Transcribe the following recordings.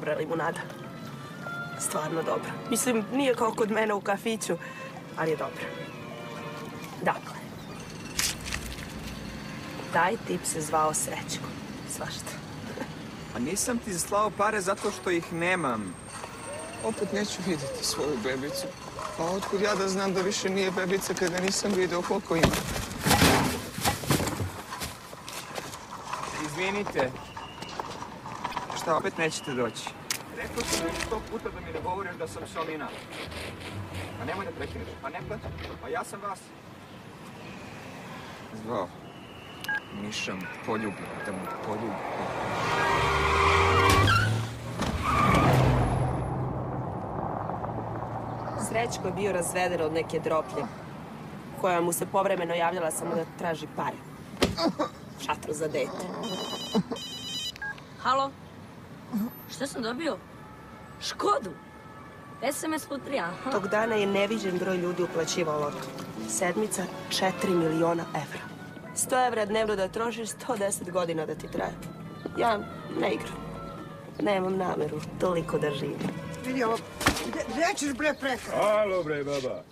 dobra limunada. Stvarno dobra. Mislim, nije kao kod mene u kafiću, ali je dobra. Dakle, taj tip se zvao Srećko. Svašta. A nisam ti slao pare zato što ih nemam. Opet neću vidjeti svoju bebicu. Pa otkud ja da znam da više nije bebica kada nisam vidio koliko ima? Izvinite. Šta, opet nećete doći? Rekao sam već sto puta da mi ne govoriš da sam Solina. Pa nemoj da prekineš. Pa ne plaći. Pa ja sam vas. Zvao. Mišam poljubi, da mu poljubi. Srećko je bio razveden od neke droplje, koja mu se povremeno javljala samo da traži pare. Šatro za dete. Halo? Što sam dobio? Škodu? SMS lutrija, aha. Tog dana je neviđen broj ljudi uplaćivao loto. Sedmica, 4 miliona evra. 100 evra dnevno da trošiš, 110 godina da ti traje. Ja ne igram. Nemam nameru toliko da živim. Vidi ovo, gde, gde ćeš bre preko? Alo bre, baba.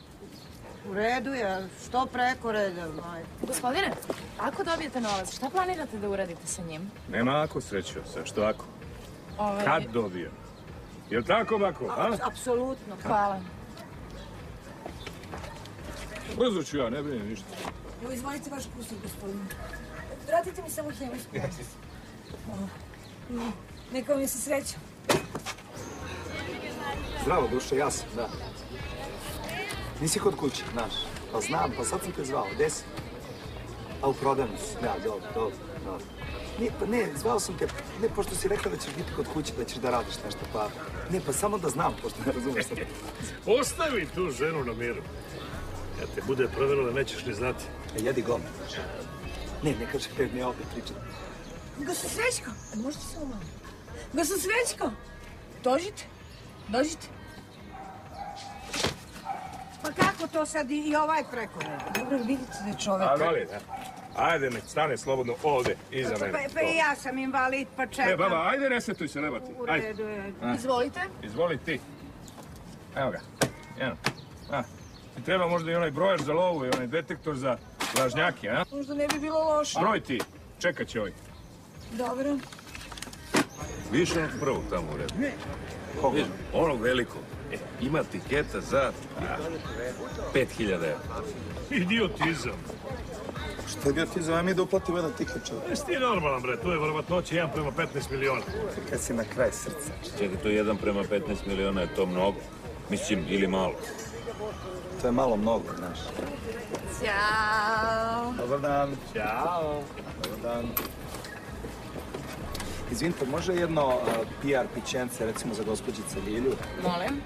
U redu je, što preko reda, maj. Gospodine, ako dobijete novac, šta planirate da uradite sa njim? Nema ako srećo, sa što ako? Ovaj, Kad dobio? Jel tako, bako, a? Apsolutno. Hvala. Brzo ću ja, ne brini ništa. Evo, izvolite vaš kusur, gospodine. Vratite mi samo hemijsku. Neka vam je sa srećom. Zdravo, duše, ja sam, da. Nisi kod kuće, znaš. Pa znam, pa sad sam te zvao. Gde si? A u prodavnici. Da, dobro, dobro, dobro. Ne, pa ne, zvao sam te, ne, pošto si rekla da ćeš biti kod kuće, da ćeš da radiš nešto, pa... Ne, pa samo da znam, pošto ne razumeš sad. Ostavi tu ženu na miru. Kad te bude provjerila, nećeš ni znati. E, jedi gome. Ne, ne kaže te, ne ovdje pričam. Gospod Srećko, možete samo malo. Gospod Srećko, dođite, dođite. Pa kako to sad i, ovaj preko? Dobro, vidite da je čovek. A, vali, da. Ajde, nek stane slobodno ovdje, iza Pa, mene. pa i ja sam invalid, pa čekam. E, baba, ajde, ne setuj se, nema ti. U Ajde, redu je. Izvolite. izvoli ti. Evo ga. Evo. A, ti treba možda i onaj brojač za lovu i onaj detektor za lažnjake, a? Možda ne bi bilo loše. Broj ti, čekat će ovaj. Dobro. Više onog prvog tamo u redu. Ne. Viš, onog velikog. E, ima tiketa za a, 5000 evra. Idiotizam. Što ga ti zove mi da uplatimo jedan tiket, čovjek? Jesi ti normalan, bre? Tu je verovatnoće 1 prema 15 miliona. Kad si na kraj srca. Čekaj, to 1 prema 15 miliona je to mnogo. Mislim, ili malo. To je malo mnogo, znaš. Ćao. Dobar dan. Ćao. Dobar dan. Izvinite, može jedno uh, PR pićence, recimo za gospođice Lilju? Molim.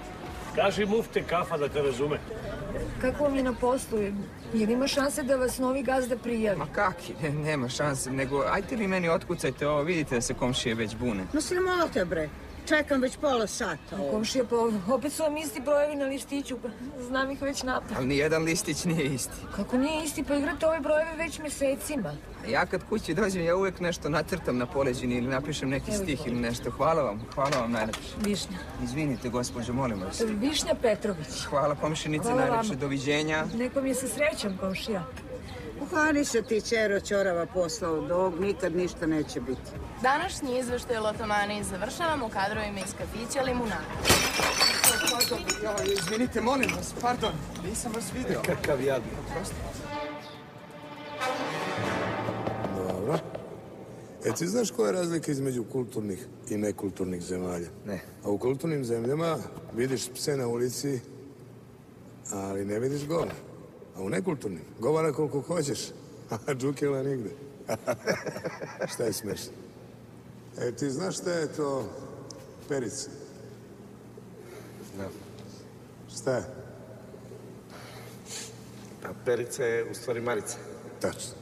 Kaži mufte kafa da te razume. Kako vam je na poslu? Jel ima šanse da vas novi gazda prijavi? Ma kaki, ne, nema šanse, nego ajte vi meni otkucajte ovo, vidite da se komšije već bune. No sramote bre, čekam već pola sata. Komšija, pa opet su vam isti brojevi na listiću, pa znam ih već napad. Ali nijedan listić nije isti. Kako nije isti, pa igrate ove brojeve već mjesecima. Ja kad kući dođem, ja uvijek nešto nacrtam na poleđini ili napišem neki stih ili nešto. Hvala vam, hvala vam najlepše. Višnja. Izvinite, gospođo, molim vas. Višnja Petrović. Hvala komšinice, najlepše, doviđenja. Nekom je sa srećom, komšija. Se ti čero čorava posla od ovog, nikad ništa neće biti. Današnji izveštaj Lotomani završavamo kadrovima iz kafića Limunada. Pardon, ja, izvinite, molim vas, pardon, nisam vas vidio. Kakav jadnik. Dobro. E ti znaš koja je razlika između kulturnih i nekulturnih zemalja? Ne. A u kulturnim zemljama vidiš pse na ulici, ali ne vidiš govna. A u nekulturnim, govara koliko hoćeš, a džukela nigde. šta je smešno? E ti znaš šta je to perica? Znam. Šta je? Pa perica je u stvari Marica. Tačno.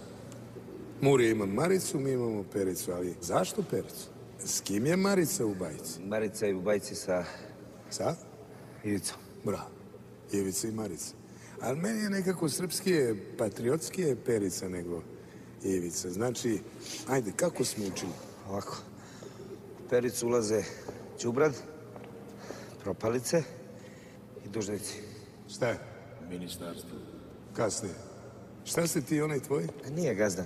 Murija ima Maricu, mi imamo Pericu, ali zašto Pericu? S kim je Marica u bajci? Marica je u bajci sa Sa? Ivicom. Bravo. Ivica i Marica. Ali meni je nekako srpskije, patriotskije Perica nego Ivica. Znači, ajde, kako smo učili? Ovako. U Pericu ulaze Đubrad, propalice i dužnici. Šta je? Ministarstvo. Kasnije. Šta si ti i onaj tvoj? A nije gazda.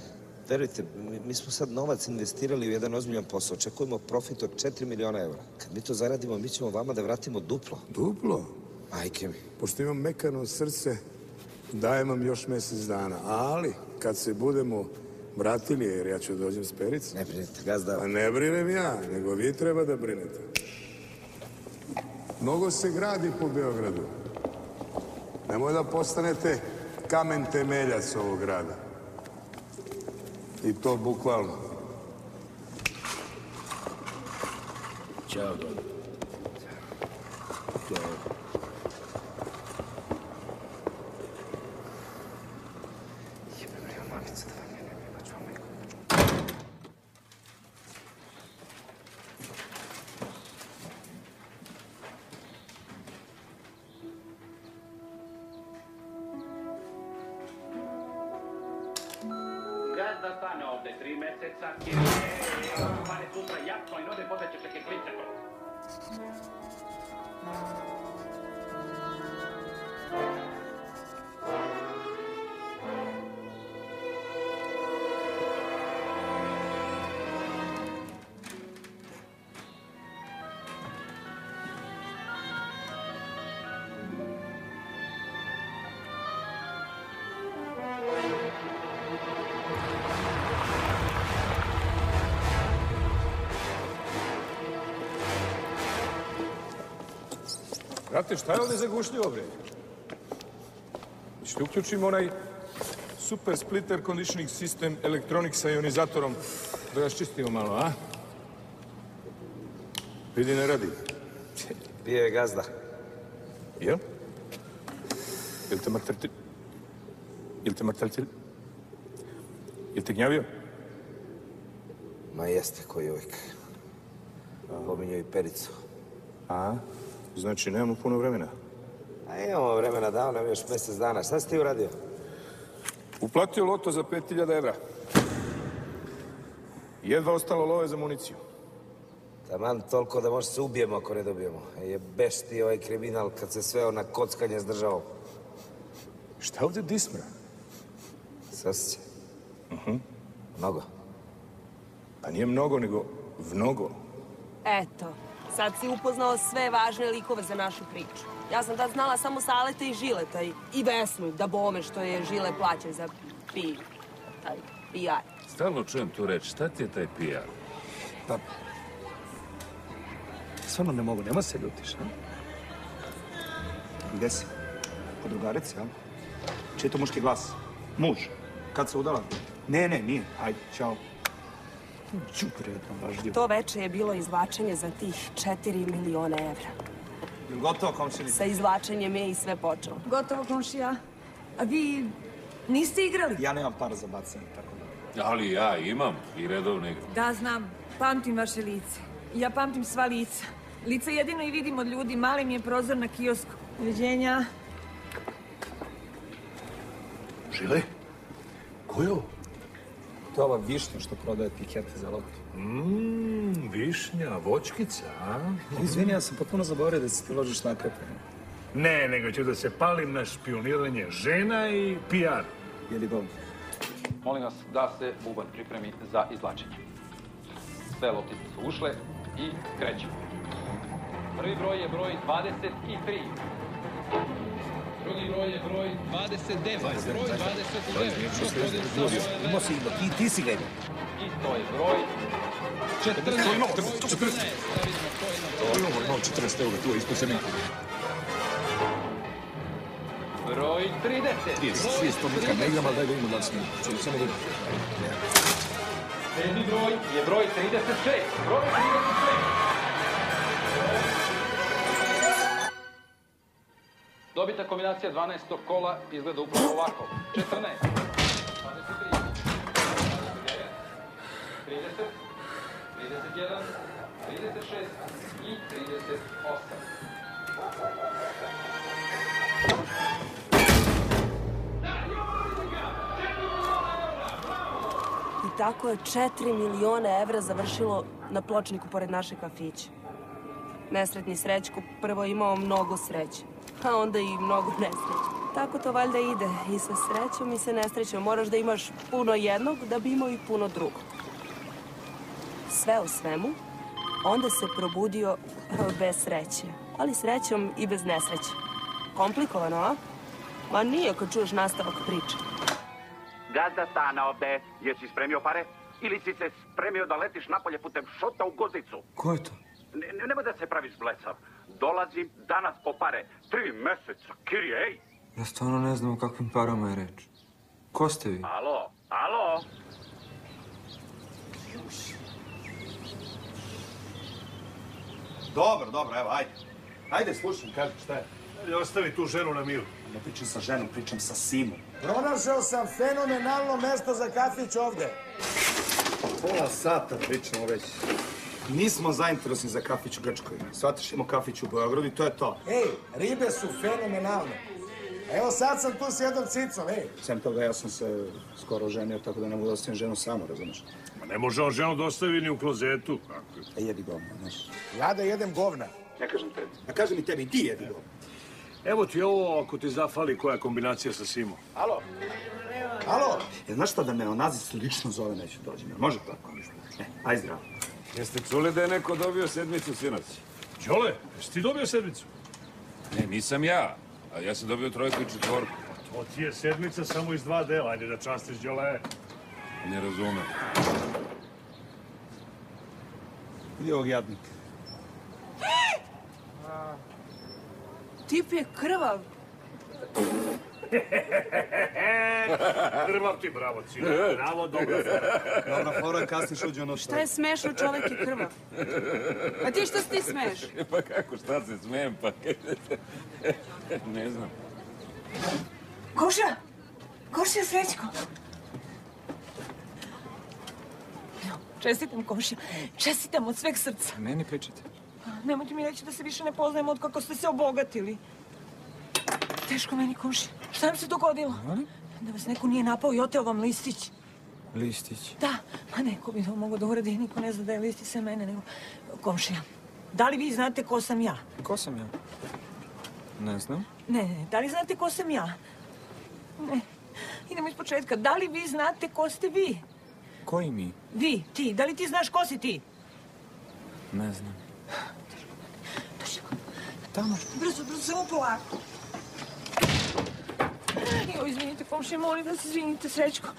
Verujte, mi, mi smo sad novac investirali u jedan ozbiljan posao. Očekujemo profit od 4 miliona eura. Kad mi to zaradimo, mi ćemo vama da vratimo duplo. Duplo? Majke mi. Pošto imam mekano srce, dajem vam još mjesec dana. Ali, kad se budemo vratili, jer ja ću dođem s perice. Ne brinite, gazda. Pa ne brinem ja, nego vi treba da brinete. Mnogo se gradi po Beogradu. Nemoj da postanete kamen temeljac ovog grada. I to bukvalno. Ćao. Brate, šta je ovdje zagušljivo, bre? Što uključimo onaj super splitter conditioning sistem elektronik sa ionizacatorom da ga čistimo malo, a? Vidi, ne radi. Bio je gazda. Jel? Jel te mrtrti... Jel te mrtrti... Jel te gnjavio? Ma jeste, koji uvijek. Pominjao i pericu. A? Znači, nemamo puno vremena. A imamo vremena, dao nam još mjesec dana. Šta si ti uradio? Uplatio loto za 5000 evra. Jedva ostalo love za municiju. Taman toliko da možda se ubijemo ako ne dobijemo. Je beš ti ovaj kriminal kad se sveo na kockanje s državom. Šta ovdje dismra? Sasće. Mhm. Mnogo. Pa nije mnogo, nego mnogo. Eto, sad si upoznao sve važne likove za našu priču. Ja sam tad znala samo Saleta i Žileta i, i Vesnu, da bome što je Žile plaćen za pi... taj PR. Stalno čujem tu reč, šta ti je taj PR? Pa, stvarno ne mogu, nema se ljutiš, a? Gde si? Kod drugarice, a? Čiji je to muški glas? Muž. Kad se udala? Ne, ne, nije. Ajde, čao. Čupre, jedno, baš To veče je bilo izvlačenje za tih 4 miliona evra. Gotovo, komšinica? Sa izvlačenjem je i sve počelo. Gotovo, komšija. A vi niste igrali? Ja nemam para za bacanje, tako da. Ali ja imam i redovne igre. Da, znam. Pamtim vaše lice. Ja pamtim sva lica. Lica jedino i vidim od ljudi. Mali mi je prozor na kiosku. Doviđenja. Žile? Ko je ovo? To je ova višnja što prodaje tikete za loto. Mmm, višnja, vočkica, a? Izvini, ja sam potpuno zaboravio da se ti ložiš nakrepe. Ne, nego ću da se palim na špioniranje žena i PR. Jeli bom? Molim vas da se bubanj pripremi za izvlačenje. Sve loptice su ušle i krećemo. Prvi broj je broj 23. Drugi broj je broj 29. Broj 29. Imao si ga, ti, ti si ga imao. I to je broj 14. imamo, 14. Imamo, imamo 14 eura, tu je ispod cementa. Broj 30. 30, to nikad ne igram, ali daj da imamo da li smo. Čili, samo da imamo. Sedmi broj je broj 36. Broj 36. Dobita kombinacija 12. kola izgleda upravo ovako. 14, 23, 30, 31, 36 i 38. I tako je 4 miliona evra završilo na pločniku pored naše kafića. Nesretni Srećko prvo imao mnogo sreće, a onda i mnogo nesreće. Tako to valjda ide i sa srećom i sa nesrećom. Moraš da imaš puno jednog da bi imao i puno drugog. Sve u svemu, onda se probudio bez sreće, ali srećom i bez nesreće. Komplikovano, a? Ma nije kad čuješ nastavak priče. Gazda stana ovde, jesi spremio pare? Ili si se spremio da letiš napolje putem šota u guzicu? Ko je to? Ne, ne- nemoj da se praviš blesav. Dolazim danas po pare. Tri meseca, kirije, ej! Ja stvarno ne znam o kakvim parama je reč. Ko ste vi? Alo, alo? Dobro, dobro, evo, ajde. Ajde, slušam, kaži, šta je? Ajde, ostavi tu ženu na miru. Ne pričam sa ženom, pričam sa Simom. Pronašao sam fenomenalno mesto za kafić ovde. Pola sata pričamo već. Nismo zainteresni za kafić u Grčkoj. Shvataš, imamo kafić u Beogradu i to je to. Ej, ribe su fenomenalne. Evo sad sam tu s jednom cicom, ej. Sem toga, ja sam se skoro ženio, tako da ne mogu da ostavim ženu samo, razumeš? Ma ne može on ženu da ostavi ni u klozetu. A jedi govna, znaš. Ja da jedem govna. Ne kažem tebi. A kažem i tebi, ti jedi govna. Evo ti ovo ako ti zafali koja je kombinacija sa Simom. Alo? Alo? E, znaš šta da me Onazis lično zove, neću dođem. Može tako? E, aj zdravo. Jeste čuli da je neko dobio sedmicu sinoć? Đole, jesi ti dobio sedmicu? Ne, nisam ja. A ja sam dobio trojku i četvorku. To ti je sedmica samo iz dva dela. Ajde da častiš Đole. Ne razumem. Vidi ovog jadnika. Tip je krvav. Krvav ti, bravo, cino. Bravo, dobro. Dobra fora, kasniš uđe ono Šta je smešno, čovek je krvav? A ti što se ti smeš? pa kako, šta se smijem, pa... ne znam. Koša! Koša, Srećko! Čestitam, komšija. Čestitam od sveg srca. Meni pričate. Nemojte mi reći da se više ne poznajemo od kako ste se obogatili. Teško meni, komšija. Šta nam se dogodilo? Da vas neko nije napao i oteo vam listić. Listić. Da, pa neko bi to mogao da uradi. Niko ne zna da je listić sve mene, nego komšija. Da li vi znate ko sam ja? Ko sam ja? Ne znam. Ne, ne, da li znate ko sam ja? Ne. Idemo iz početka. Da li vi znate ko ste vi? Koji mi? Vi, ti. Da li ti znaš ko si ti? Ne znam. Tamo. Brzo, brzo, samo polako. Йо, извините, какво ще моля да се извините, Сречко.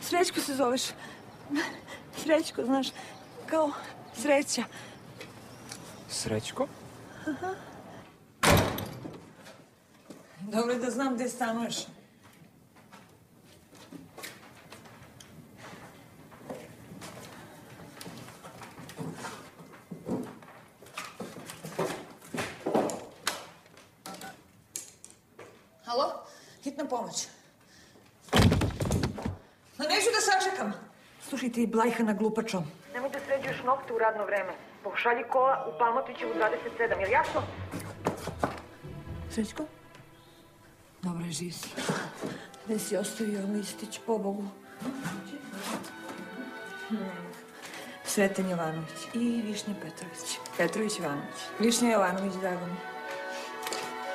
Сречко се зовеш. Сречко, знаеш. Као, Среча. Сречко? Ага. Добре да знам, де стануваш. Hitna pomoć. Ma neću da sačekam. Slušaj ti, blajhana glupačo. Nemoj da sređuješ nokte u radno vreme. Pošalji kola u Palmotićevu 27, jel jasno? Srećko? Dobro je, živ si. Gde si ostavio listić, pobogu? Sreten Jovanović i Višnja Petrović. Petrović Jovanović. Višnja Jovanović, drago mi.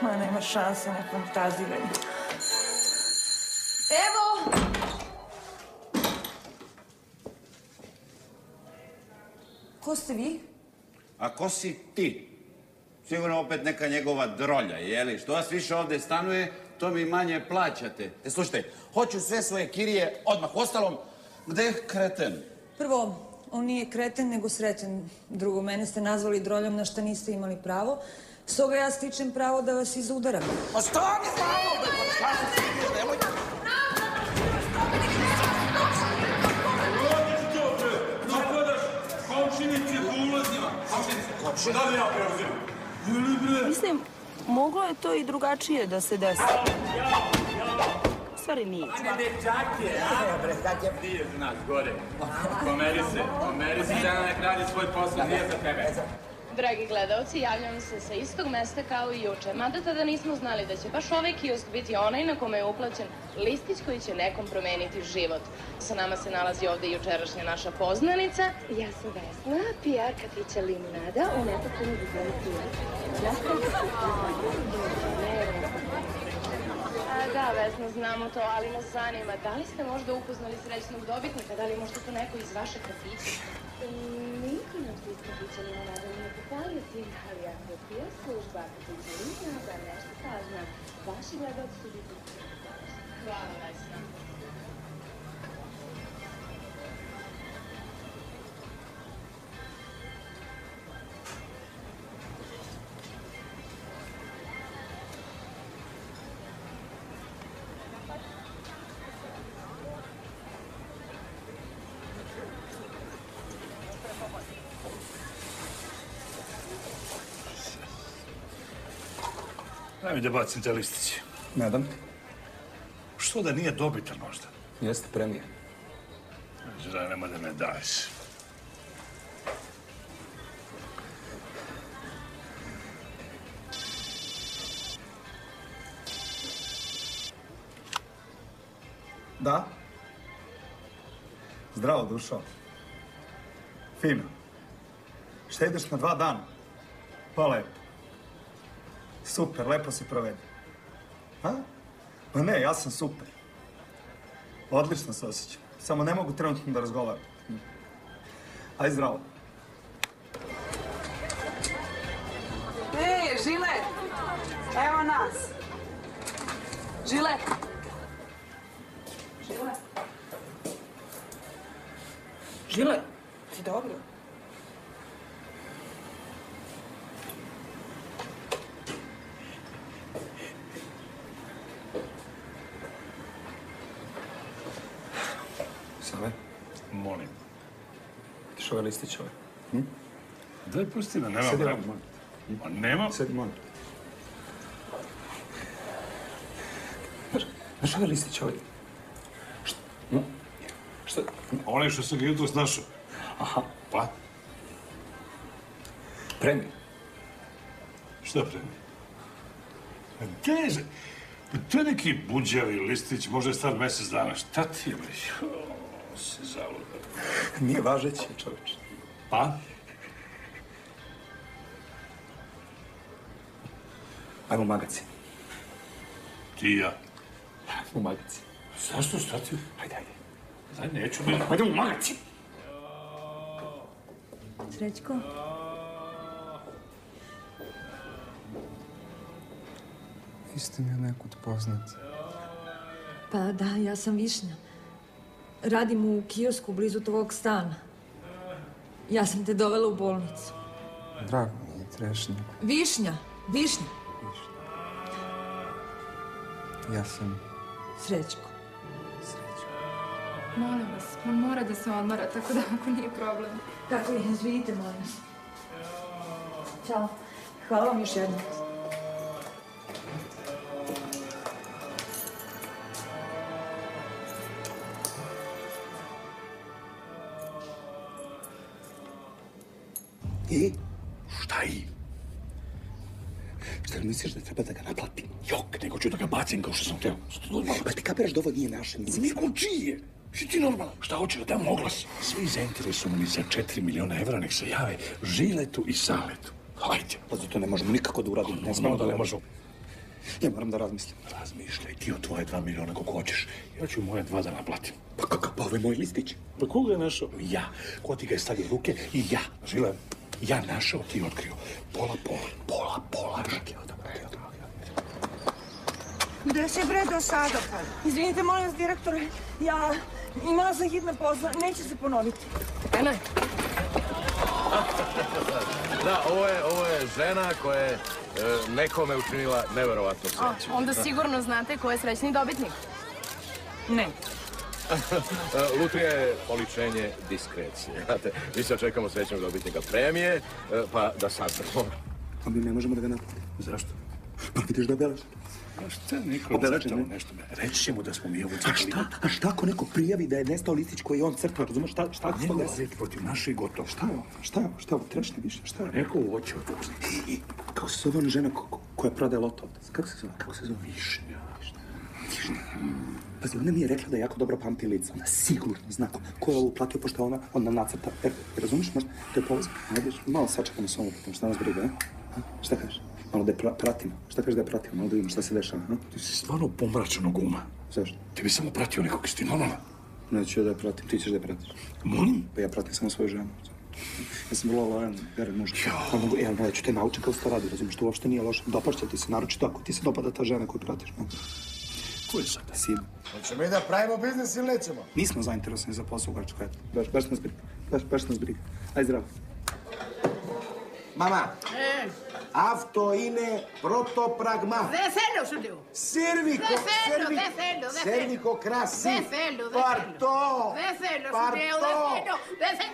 Ma, nema šanse, ne fantaziraj. Evo! Ko ste vi? A ko si ti? Sigurno opet neka njegova drolja, jeli? Što vas više ovdje stanuje, to mi manje plaćate. E, slušajte, hoću sve svoje kirije odmah. Ostalom, gde je kreten? Prvo, on nije kreten, nego sreten. Drugo, mene ste nazvali droljom na što niste imali pravo. Stoga ja stičem pravo da vas izudaram. Pa stani Komšinice. Da li ja preuzim? Mislim, moglo je to i drugačije da se desi. Stvari nije. dečake, a? bre, kad je... Nije za nas, gore. Pomeri se, pomeri se, žena nek radi svoj posao, nije za tebe. Dragi gledalci, javljam se sa istog mesta kao i juče. Mada tada nismo znali da će baš ovaj kiosk biti onaj na kome je uplaćen listić koji će nekom promeniti život. Sa nama se nalazi ovde i jučerašnja naša poznanica. Ja sam Vesna, PR kafića Limunada u nepotpuno dizajnu Ja A, Da, Vesna, znamo to, ali nas zanima. Da li ste možda upoznali srećnog dobitnika? Da li možda to neko iz vaše kafića? Niko nam se iz kafića Limunada nije pohvalio tim, ali ako je bio služba kafića Limunada, mi da bacim te listiće. Ne dam. Što da nije dobitan možda? Jeste premijer. Zra, nema da me daješ. Da? Zdravo, dušo. Fino. Šta ideš na dva dana? Pa lepo. Super, lepo se provede. A? Pa ne, ja sam super. Odlično se osjećam. Samo ne mogu trenutno da razgovaram. Aj zdravo. Ej, Žile! Evo nas. Žile! Žile? Žile, ti dobro? Save, Molim. Listiće ove? Hm? Daj, pusti me, nema vremena. Ma nema. Sedi, molim. Znaš, ove listiće ove? Šta? No? Šta? Onaj što sam ga jutros našao. Aha. Pa? Premijer. Šta premijer? Pa gde je? za- Pa to je neki buđavi listić, možda je star mjesec dana. Šta ti je, se zaluda. Nije važeći, čoveče. Pa? Ajmo u magacin. Ti i ja. U magacin. Zašto, šta ti? Ajde, ajde. Daj, neću da... Ajde u magacin. Srećko? Isto mi je nekud poznat. Pa da, ja sam Višnja. Radim u kiosku blizu tvog stana. Ja sam te dovela u bolnicu. Drago mi je, Trešnja. Višnja, Višnja. Ja sam... Srećko. Molim vas, on mora da se odmara, tako da ako nije problem. Tako je, izvinite, molim vas. Ćao. Hvala vam još jednom. Bacim kao što sam teo. Pa ti kapiraš da ovo nije naše, mislim. Niko čije. Si ti normalno? Šta hoće da dam oglas? Svi zainteresovani za 4 miliona evra nek se jave Žiletu i Saletu. Hajde. Pa zato ne možemo nikako da uradimo. Ne Znamo da ne možemo. Ja moram da razmislim. Razmišljaj ti o tvoje 2 miliona kako hoćeš. Ja ću moje dva da naplatim. Pa kakav, pa ovo je moj listić. Pa koga je našao? Ja. Ko ti ga je stavio ruke i ja. Žile, ja našao, ti otkrio. Pola, pola, pola, pola. Gde si bre do sada pa? Izvinite, molim vas, direktore. Ja imala sam hitne posla, neće se ponoviti. Ena, Da, ovo je, ovo je žena koja je e, nekome učinila neverovatnu a, sreću. onda sigurno znate ko je srećni dobitnik. Ne. E, Lutrija je oličenje diskrecije. Znate, mi sad čekamo srećnog dobitnika premije, e, pa da saznamo. A mi ne možemo da ga naplatimo. Zašto? Pa vidiš da beleži. A šta Obeležen, crtao ne? nešto? Reći će mu da smo mi ovo A crtali. šta? A šta ako neko prijavi da je nestao listić koji je on crtao? Razumeš šta, šta ako Njegov red protiv naše i gotovo. Šta je ovo? Šta je ovo? Šta je ovo? Trebaš ti više? Šta je ovo? Rekao u oči od I, i, kako se zove ona žena ko- ko- koja prodaje loto ovde? Kako se zove? Kako se zove? Višnja. Višnja. Pazi, ona mi je rekla da jako dobro pamti lica. Ona sigurno zna ko, je ovo uplatio, pošto ona, ona nacrta. E, razumiješ možda? To je povezano. Ajde, možda malo sačekamo s ovom. Šta nas briga, a? A? Šta kažeš? Malo da je pra, pratimo. Šta kažeš da je pratimo? Malo da vidimo šta se dešava, a? Ti si stvarno pomračenog uma. Zašto? Ti bi samo pratio nekog iz ti normalna. Neću ja da je pratim, ti ćeš da je pratiš. Molim? Pa ja pratim samo svoju ženu. Ja sam vrlo lojan, vjerujem muža. Pa mogu, ja, ja ću te naučiti kako se to radi, razumiješ, to uopšte nije loše. Dopašće ti se, naročito ako ti se dopada ta žena koju pratiš. No. Ko je sad? Sina. Hoćemo mi da pravimo biznis ili nećemo? Nismo zainteresovani za posao u Grčkoj, eto. Baš, baš nas briga. Baš, baš nas briga. Aj zdravo. Mama, Ε, αυτό είναι πρωτοπραγμά. δεν θέλω σου λέω. Σέρβικο, Δεν θέλω, σέρβικο, δεν θέλω, δεν σέρβικο θέλω. κρασί. Δεν θέλω, δεν Παρτό. θέλω. Δεν θέλω, σου λέω, δεν Παρτό. θέλω. Δεν θέλω.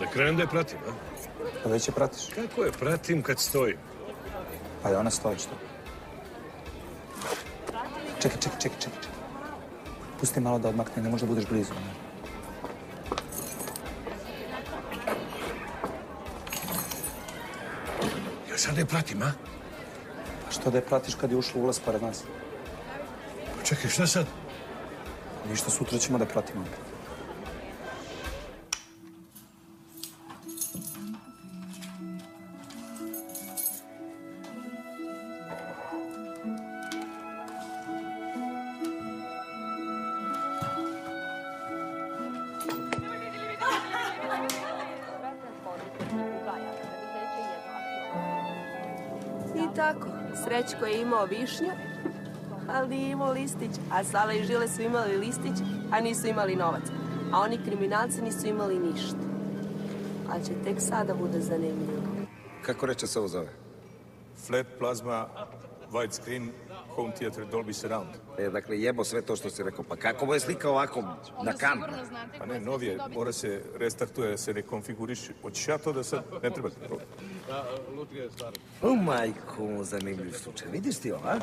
Da krenem da je pratim, a? Pa već je pratiš. Kako je pratim kad stoji? Pa je ona stoji što? Čekaj, čekaj, čekaj, čekaj. Pusti malo da odmakne, ne možda budeš blizu. ne? Ja sad da je pratim, a? Pa što da je pratiš kad je ušla u ulaz pored nas? Pa čekaj, šta sad? Ništa, sutra ćemo da pratimo. Srećko je imao višnju, ali nije imao listić, a Sala i Žile su imali listić, a nisu imali novac. A oni kriminalci nisu imali ništa. A će tek sada bude zanimljivo. Kako reče se ovo zove? Flat plasma, widescreen, home theater, Dolby surround. E, dakle, jebo sve to što si rekao. Pa kako mu je slika ovako na kan? Pa ne, novije, mora se restartuje, da se rekonfiguriše. Hoćeš ja to da sad ne treba ti to? O majko, zanimljiv slučaj. Vidiš ti ovo, a?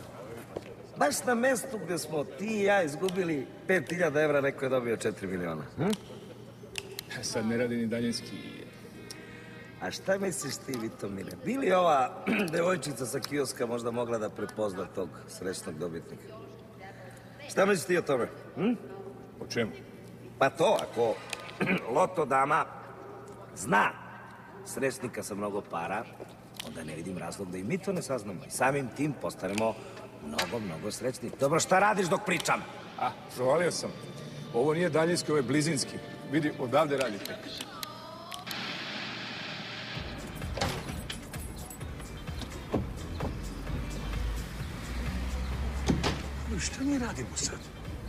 Baš na mestu gde smo ti i ja izgubili 5000 evra, neko je dobio 4 miliona. Hm? Sad ne radi ni daljinski. A šta misliš ti, Vitomire? Bili ova devojčica sa kioska možda mogla da prepozna tog srećnog dobitnika? Šta misliš ti o tome? Hm? O čemu? Pa to, ako loto dama zna srećnika sa mnogo para, onda ne vidim razlog da i mi to ne saznamo. I samim tim postanemo mnogo, mnogo srećni. Dobro, šta radiš dok pričam? A, provalio sam. Ovo nije daljinski, ovo je blizinski. Vidi, odavde radite. Mi radimo sad?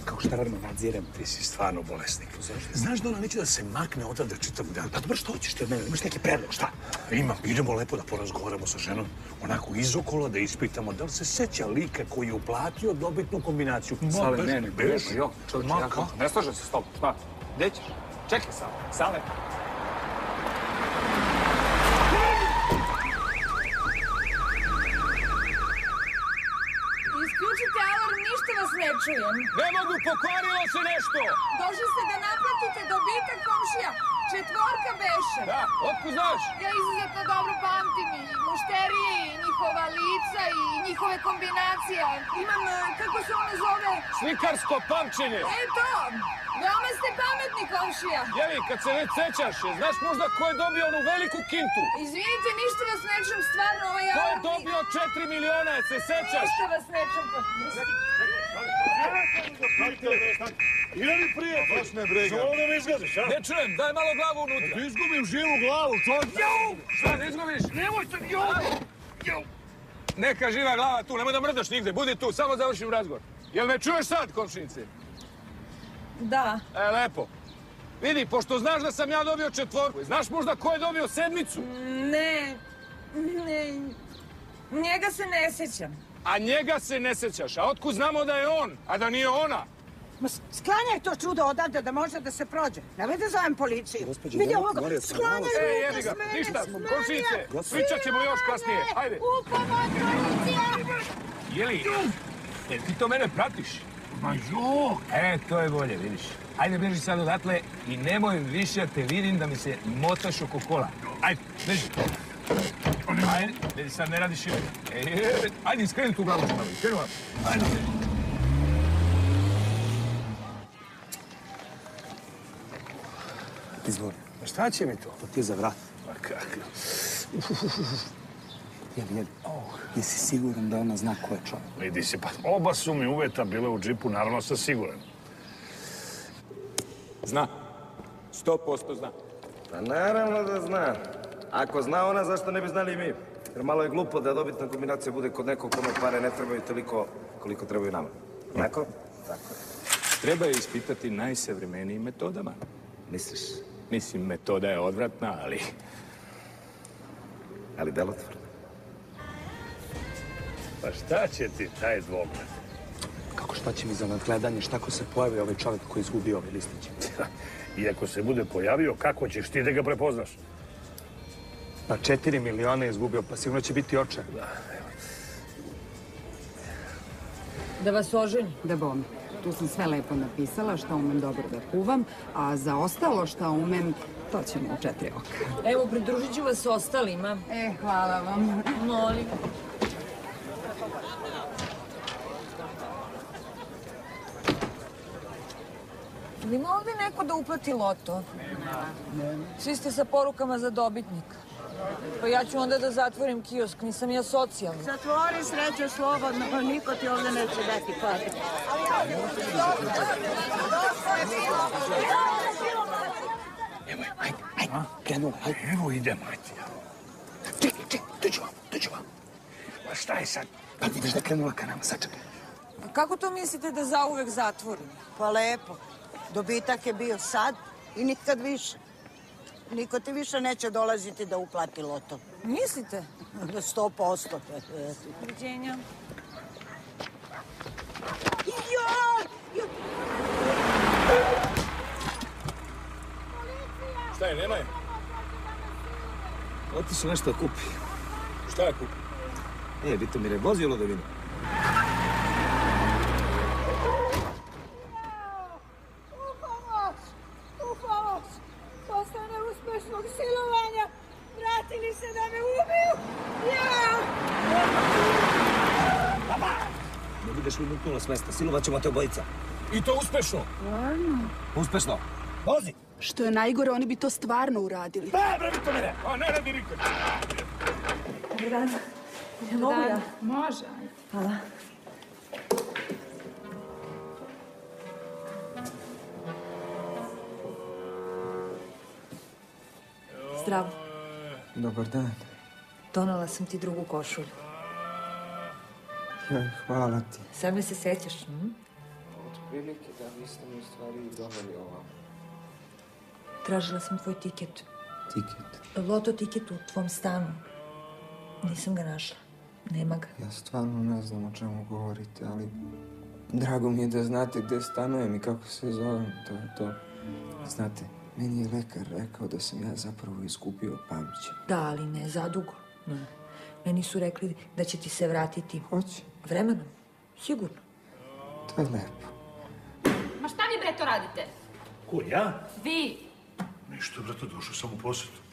Kako šta radimo, nadzirem. Ti si stvarno bolesnik. Znaš da ona neće da se makne odavde čitav dan? Pa dobro, što hoćeš ti od mene? Imaš neki predlog, šta? Imam, idemo lepo da porazgovaramo sa ženom, onako izokolo da ispitamo da li se seća lika koji je uplatio dobitnu kombinaciju. Ma, Sale, bez- ne, ne, bez- čovječe, ja ne slažem se s tobom, šta? Gde ćeš? Čekaj, Sale, Sale. Isključite alarm, ništa vas ne čujem. Ne mogu, pokvarilo se nešto! Došli ste da naplatite dobitak komšija. Četvorka beše. Da, otkud znaš? Ja izuzetno dobro pamtim i mušterije i njihova lica i njihove kombinacije. Imam, e, kako se ono zove? Slikarsko pamćenje! Eto, veoma ste pametni komšija. Jeli, kad se već sećaš, je, znaš možda ko je dobio onu veliku kintu? Izvinite, ništa vas ne čujem, stvarno ovaj Ko je dobio 4 miliona, je se sećaš? Ništa vas ne čujem. Ide mi prije, baš ne briga. Samo da me izgaziš, a? Ne čujem, daj malo glavu unutra. Ti izgubim živu glavu, to... Jau! Šta, ne izgubiš? Nemoj se, jau! Jau! Neka živa glava tu, nemoj da mrdaš nigde, budi tu, samo završim razgovor. Jel me čuješ sad, komšinice? Da. E, lepo. Vidi, pošto znaš da sam ja dobio četvorku, znaš možda ko je dobio sedmicu? Ne, ne, njega se ne sjećam. A njega se ne sećaš, a otkud znamo da je on, a da nije ona? Ma sklanjaj to čudo odavde da može da se prođe. Nemoj da zovem policiju. Gospođo, Vidi ovoga, sklanjaj Ej, ruke jebi ga, s mene, ništa, Gospođo- pričat ćemo još kasnije, ajde. U pomoć, policija! Jeli, jel ti to mene pratiš? Ma jo! E, to je bolje, vidiš. Ajde, beži sad odatle i nemoj više te vidim da mi se motaš oko kola. Ajde, beži. Ajde, sad ne radiš ime. Ej, ajde, iskreni tu glavu, iskreni vam. Ajde, Izvoli. Pa šta će mi to? To ti je za vrat. Pa kako? Jeli, jeli. Jesi siguran da ona zna ko je čovjek? Vidi se, pa oba su mi uveta bile u džipu, naravno sam siguran. Zna. Sto posto zna. Pa naravno da zna. Ako zna ona, zašto ne bi znali i mi? Jer malo je glupo da dobitna kombinacija bude kod nekog kome pare ne trebaju toliko koliko trebaju nama. Tako je. Treba je ispitati najsavremenijim metodama. Misliš? Mislim, metoda je odvratna, ali... Ali delotvorno. Pa šta će ti taj dvogled? Kako šta će mi za nadgledanje? Šta ko se pojavi ovaj čovjek koji izgubio ovaj listić? I ako se bude pojavio, kako ćeš ti da ga prepoznaš? Pa četiri miliona je izgubio, pa sigurno će biti očaj. Da vas oženi. Da bom. Tu sam sve lepo napisala šta umem dobro da kuvam, a za ostalo šta umem, to ćemo u četiri oka. Evo, pridružit ću vas ostalima. E, hvala vam. Molim. Ili ima ovdje neko da uplati loto? Svi ste sa porukama za dobitnika. Pa ja ću onda da zatvorim kiosk, nisam ja socijalna. Zatvori sreću slobodno, niko ti ovdje neće dati pare. Krenula, ajde. Evo idemo, ajde. Čekaj, čekaj, dođu vam, dođu vam. Pa šta je sad? Pa vidiš da je krenula ka nama, sačekaj. A kako to mislite da zauvek zatvorim? Pa lepo. Dobitak je bio sad i nikad više. Niko ti više neće dolaziti da uplati loto. Mislite? Sto posto. Doviđenja. Joj! Šta je, nema je? Otišao nešto da kupi. Šta je kupi? E, Vitomire, vozi u Lodovinu. U pomoć! U pomoć! Posle neuspešnog silovanja vratili se da me ubiju! Ja! Ne budeš uniknula s mesta, silovat ćemo te obojica. I to uspešno? Uspešno. Vozi! Što je najgore, oni bi to stvarno uradili. Ne, bre, Vitomire! A ne radi nikad. Dobar dan. Mogu ja? Može. Hvala. Zdravo. Dobar dan. Donala sam ti drugu košulju. Joj, hvala ti. Sad me se sećaš, hm? Otprilike da vi ste mi u stvari doveli ovo. Tražila sam tvoj tiket. Tiket. Loto tiket u tvom stanu. Nisam ga našla. Nema ga. Ja stvarno ne znam o čemu govorite, ali drago mi je da znate gdje stanujem i kako se zovem, to je to. Znate, meni je lekar rekao da sam ja zapravo izgubio pamćenje. Da, ali ne zadugo. Ne. Meni su rekli da će ti se vratiti. Hoće. Vremenom. Sigurno. To je lepo. Ma šta vi bre to radite? Ko, ja? Vi! Ništa, brate, došao sam u posjetu.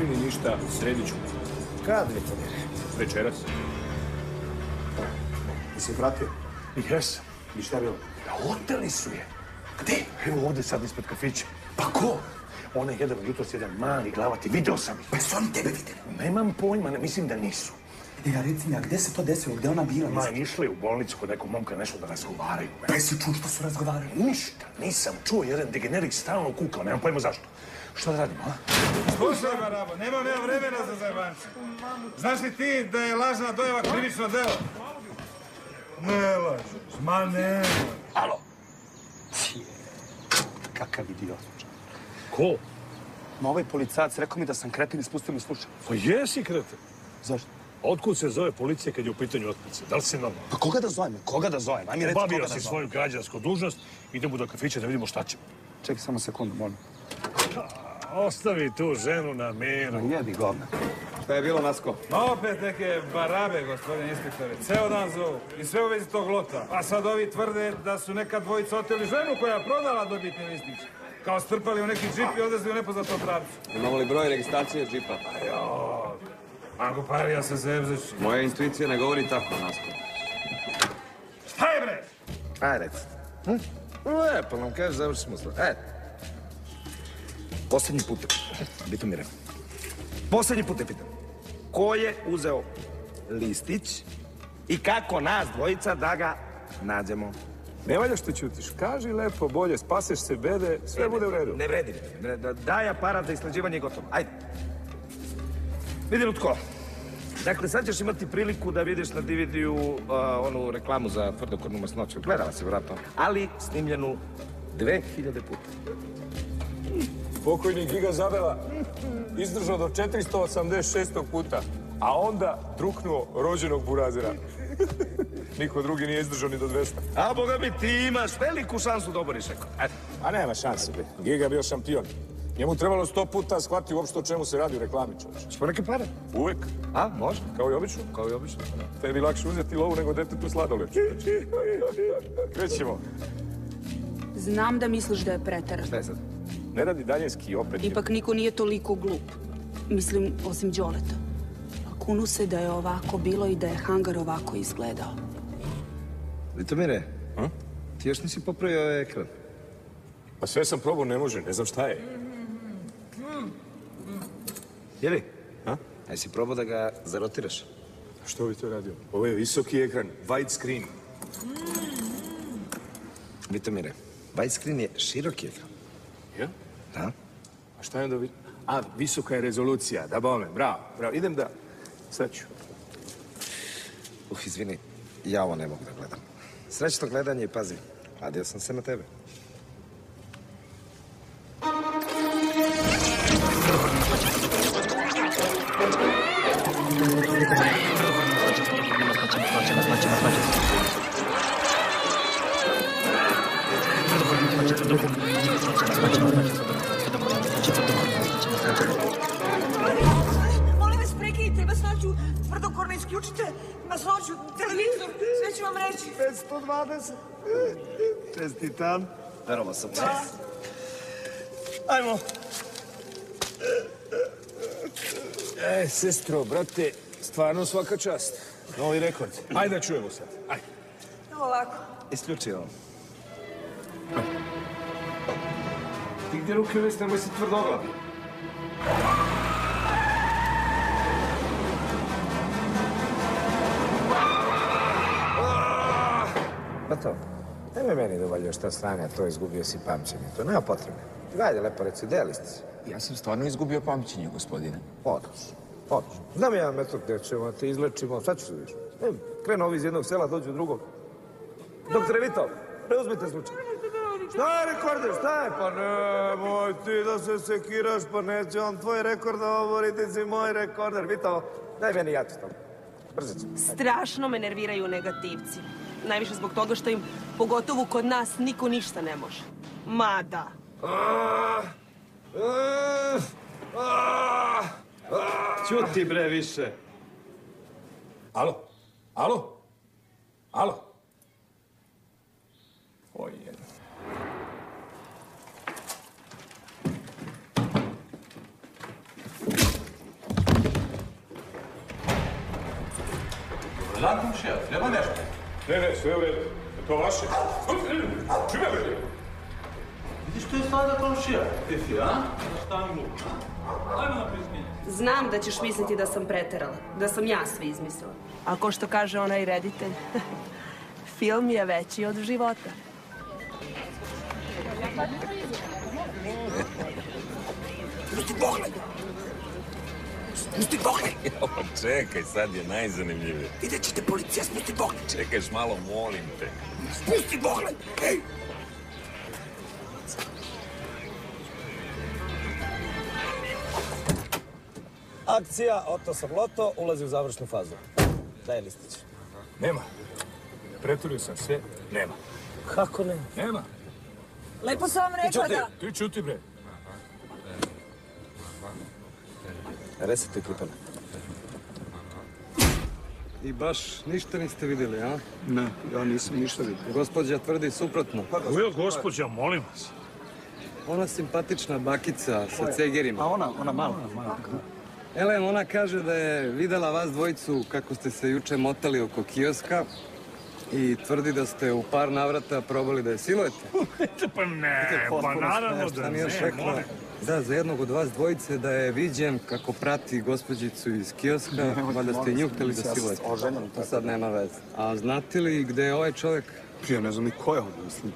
Brini ništa, sredit ću. Kad? Večeras. Ti si pratio? Jesam. I šta je bilo? Da oteli su je. Gde? Evo ovdje sad ispred kafića. Pa ko? Ona je jedan jutros jedan mali glavati, video sam ih. Pa su oni tebe vidjeli? Nemam pojma, ne mislim da nisu. E, a reci mi, a gde se to desilo? Gde ona bila? Ma, išli u bolnicu kod nekog momka nešto da razgovaraju. Gde si čuo što su razgovarali? Ništa, nisam čuo. Jedan degenerik stalno kukao, nemam pojma zašto. Što da radimo, a? Slušaj, Barabo, nemam ja vremena za zajebance. Znaš li ti da je lažna dojava krivično delo? Ne lažeš, ma ne. Alo? Kakav idiot. Ko? Ma ovaj policajac rekao mi da sam kretin i spustio mi slušaj. Pa jesi krete. Zašto? Otkud se zove policija kad je u pitanju otmice? Da li si normalno? Pa koga da zovem? Koga da zovem? Aj mi reci koga Obavio da si zovem. svoju građansku dužnost, idemo do kafića da vidimo šta ćemo. Čekaj samo sekundu, molim. Ostavi tu ženu na miru. Jedi govna. Šta je bilo, Nasko? Ma opet neke barabe, gospodine inspektore. Ceo dan zovu. I sve u vezi tog lota. A sad ovi tvrde da su neka dvojica oteli ženu koja je prodala dobitni listić. Kao strpali u neki džip i odvezli u nepoznatom pravcu. Imamo li broj registracije džipa? Jo, Ako parija se zevzeš. Moja intuicija ne govori tako, Nasko. Šta je bre? Aj, reci. Hm? Lepo nam kaže, završimo sve. E. Posljednji put. Bito mi rekao. Posljednji put te pitam. Ko je uzeo listić i kako nas dvojica da ga nađemo? Ne valja što ćutiš. Kaži lepo, bolje, spaseš se bede, sve bude u redu. Ne vredi. Ne, ne, daj aparat za istraživanje i gotovo. Ajde. Vidi, Lutko. Dakle, sad ćeš imati priliku da vidiš na DVD-u onu reklamu za tvrdokornu masnoću. Gledala se, vjerojatno. Ali snimljenu 2000 puta. Pokojni Giga Zabela izdržao do 486. puta, a onda truknuo rođenog burazira. Niko drugi nije izdržao ni do 200. A boga mi, ti imaš veliku šansu da oboriš. Ajde. A nema šanse, be. Giga bio šampion. Njemu trebalo sto puta shvatiti uopšte o čemu se radi u reklami, čovječe. Smo neke pare? Uvek. A, može. Kao i obično? Kao i obično. Tebi lakše uzeti lovu nego detetu sladoled. Krećemo. Znam da misliš da je preteran. Šta je sad? Ne radi daljinski opet. Ipak niko nije toliko glup. Mislim, osim Đoleta. A kunu se da je ovako bilo i da je hangar ovako izgledao. Vitomire, a? ti još nisi popravio ovaj ekran. Pa sve sam probao, ne može, ne znam šta je. Jeli? A? Aj si probao da ga zarotiraš? Što bi to radio? Ovo je visoki ekran, wide screen. Vitomire, widescreen je široki ekran. Ja? Da? A šta je onda. A, visoka je rezolucija, da bome, bravo, bravo. Idem da... Sad ću. Uh, izvini, ja ovo ne mogu da gledam. Srećno gledanje i pazi, kladio sam se na tebe. Masnoću, televizor, sve ću vam reći. 520. Čestitam. Verovo sam. Ajmo. E, sestro, brate, stvarno svaka čast. Novi rekord. Ajde da čujemo sad. Ajde. Evo ovako. Isključi ovo. Ti gdje ruke već nemoj si tvrdoglav. Pa to, nemoj meni da uvaljuješ ta stranja, to izgubio si pamćenje. To nema potrebe. Gajde, lepo reci, gde je listić? Ja sam stvarno izgubio pamćenje, gospodine. Odlično, odlično. Znam ja metod gdje ćemo te izlečimo, sad ću se vidiš. E, krenu ovi iz jednog sela, dođu u drugog. Doktore Vito, preuzmite slučaj. Šta je rekorder, šta je? Pa nemoj ti da se sekiraš, pa neće on tvoj rekord da obori, ti si moj rekorder. Vito, daj meni ja ću tamo. Brzo ću. Strašno me nerviraju negativci. Najviše zbog toga što im, pogotovo kod nas, niko ništa ne može. Mada. Ćuti bre više. Alo? Alo? Alo? Oj. Dan komšija, treba nešto? Ne, ne, sve u redu. Je to vaše? Čime vidi? Vidiš, to je stvarno komšija. Tifi, a? Šta mi glupo, a? Ajmo na pizminje. Znam da ćeš misliti da sam preterala, da sam ja sve izmislila. A ko što kaže onaj reditelj, film je veći od života. Spusti! Spusti pogled! Čekaj, sad je najzanimljivije. Vidjet ćete policija, spusti! Čekaš malo, molim te. Spusti pogled! Ej! Akcija Oto sam Loto ulazi u završnu fazu. Daj listić. Nema. Preturio sam sve, nema. Kako ne? Nema. Lepo sam vam rekla Čuti, da... ti čuti bre. Resetuj klipane. I baš ništa niste vidjeli, a? Ne, ja nisam ništa vidio. Gospođa tvrdi suprotno. Evo, gospođa, molim vas. Ona simpatična bakica sa cegerima. A ona, ona mala. Elem, ona kaže da je videla vas dvojicu kako ste se juče motali oko kioska i tvrdi da ste u par navrata probali da je silujete. Pa ne, pa naravno da ne. Da, za jednog od vas dvojice da je viđen kako prati gospođicu iz kioska, valjda ste i nju vas, htjeli da oženjen, To sad nema veze. A znate li gde je ovaj čovjek? Ja ne znam ni ko je on, mislim.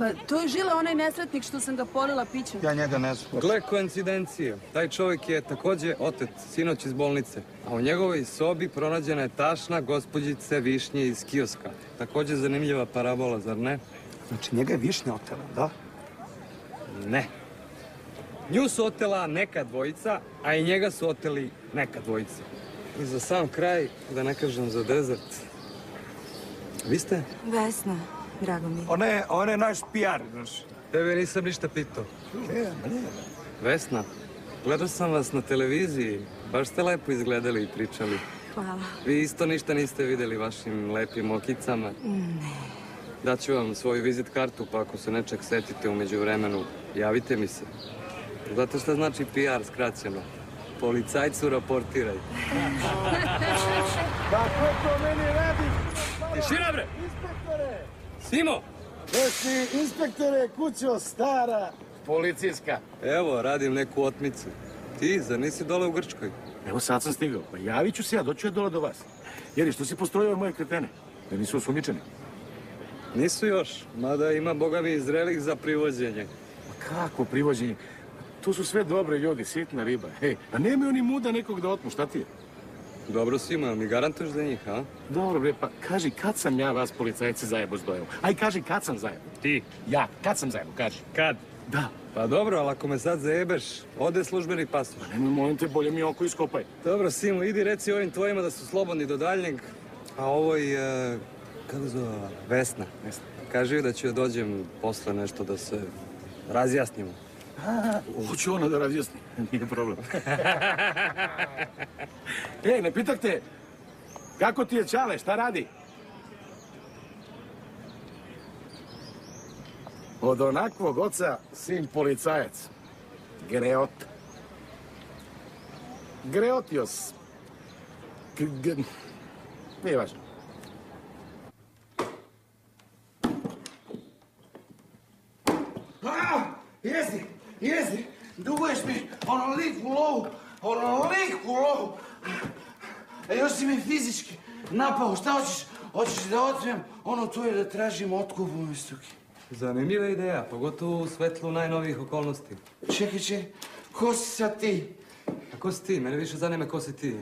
Pa to je Žile, onaj nesretnik što sam ga polila pićem. Ja njega ne znam. Gle koincidencije. Taj čovjek je takođe otet, sinoć iz bolnice. A u njegovoj sobi pronađena je tašna gospođice Višnje iz kioska. Takođe zanimljiva parabola, zar ne? Znači, njega je višnja otela, da? Ne. Nju su otela neka dvojica, a i njega su oteli neka dvojica. I za sam kraj, da ne kažem za dezert. Vi ste? Vesna, drago mi je. Ona je, ona je naš PR, znaš. Tebe nisam ništa pitao. Vesna, gledao sam vas na televiziji. Baš ste lepo izgledali i pričali. Hvala. Vi isto ništa niste vidjeli vašim lepim okicama. Ne. Daću vam svoju vizit kartu, pa ako se nečeg setite umeđu vremenu, javite mi se. Znate šta znači PR skraćeno? Policajcu raportiraj. Kako to meni radi? Tišina, bre! Inspektore! Simo! Jesi inspektore kućo stara? Policijska. Evo, radim neku otmicu. Ti, zar nisi dole u Grčkoj? Evo sad sam stigao, pa javit ću se ja, doću ja dole do vas. Jer što si postrojio moje kretene? Da nisu osumnjičeni. Nisu još, mada ima, boga mi, zrelih za privođenje. Ma kako privođenje? Tu su sve dobre ljudi, sitna riba. Hej, a nemaju oni muda nekog da otmu, šta ti je? Dobro, Simo, jel mi garantuješ za njih, a? Dobro, bre, pa kaži kad sam ja vas policajci zajebo s dojevom? Aj, kaži kad sam zajebo? Ti? Ja, kad sam zajebo, kaži. Kad? Da. Pa dobro, ali ako me sad zajebeš, ode službeni pasoš. Pa nemoj, molim te, bolje mi oko iskopaj. Dobro, Simo, idi reci ovim tvojima da su slobodni do daljnjeg, a ovoj, e, kako zove? Vesna. Vesna. Kaži joj da ću ja dođem posle nešto da se razjasnimo. A, hoću ona da razjasni. Nije problem. Ej, ne pitak te, kako ti je Čale, šta radi? Od onakvog oca, sin policajac. Greot. Greotios. G g nije važno. A, jesi, jesi. Duguješ mi onoliku lovu, onoliku lovu. A još si me fizički napao. Šta hoćeš? Hoćeš da otmem ono tvoje da tražim otkup umjesto Zanimljiva ideja, pogotovo u svetlu najnovijih okolnosti. Čekaj, čekaj, ko si sad ti? A ko si ti? Mene više zanima ko si ti.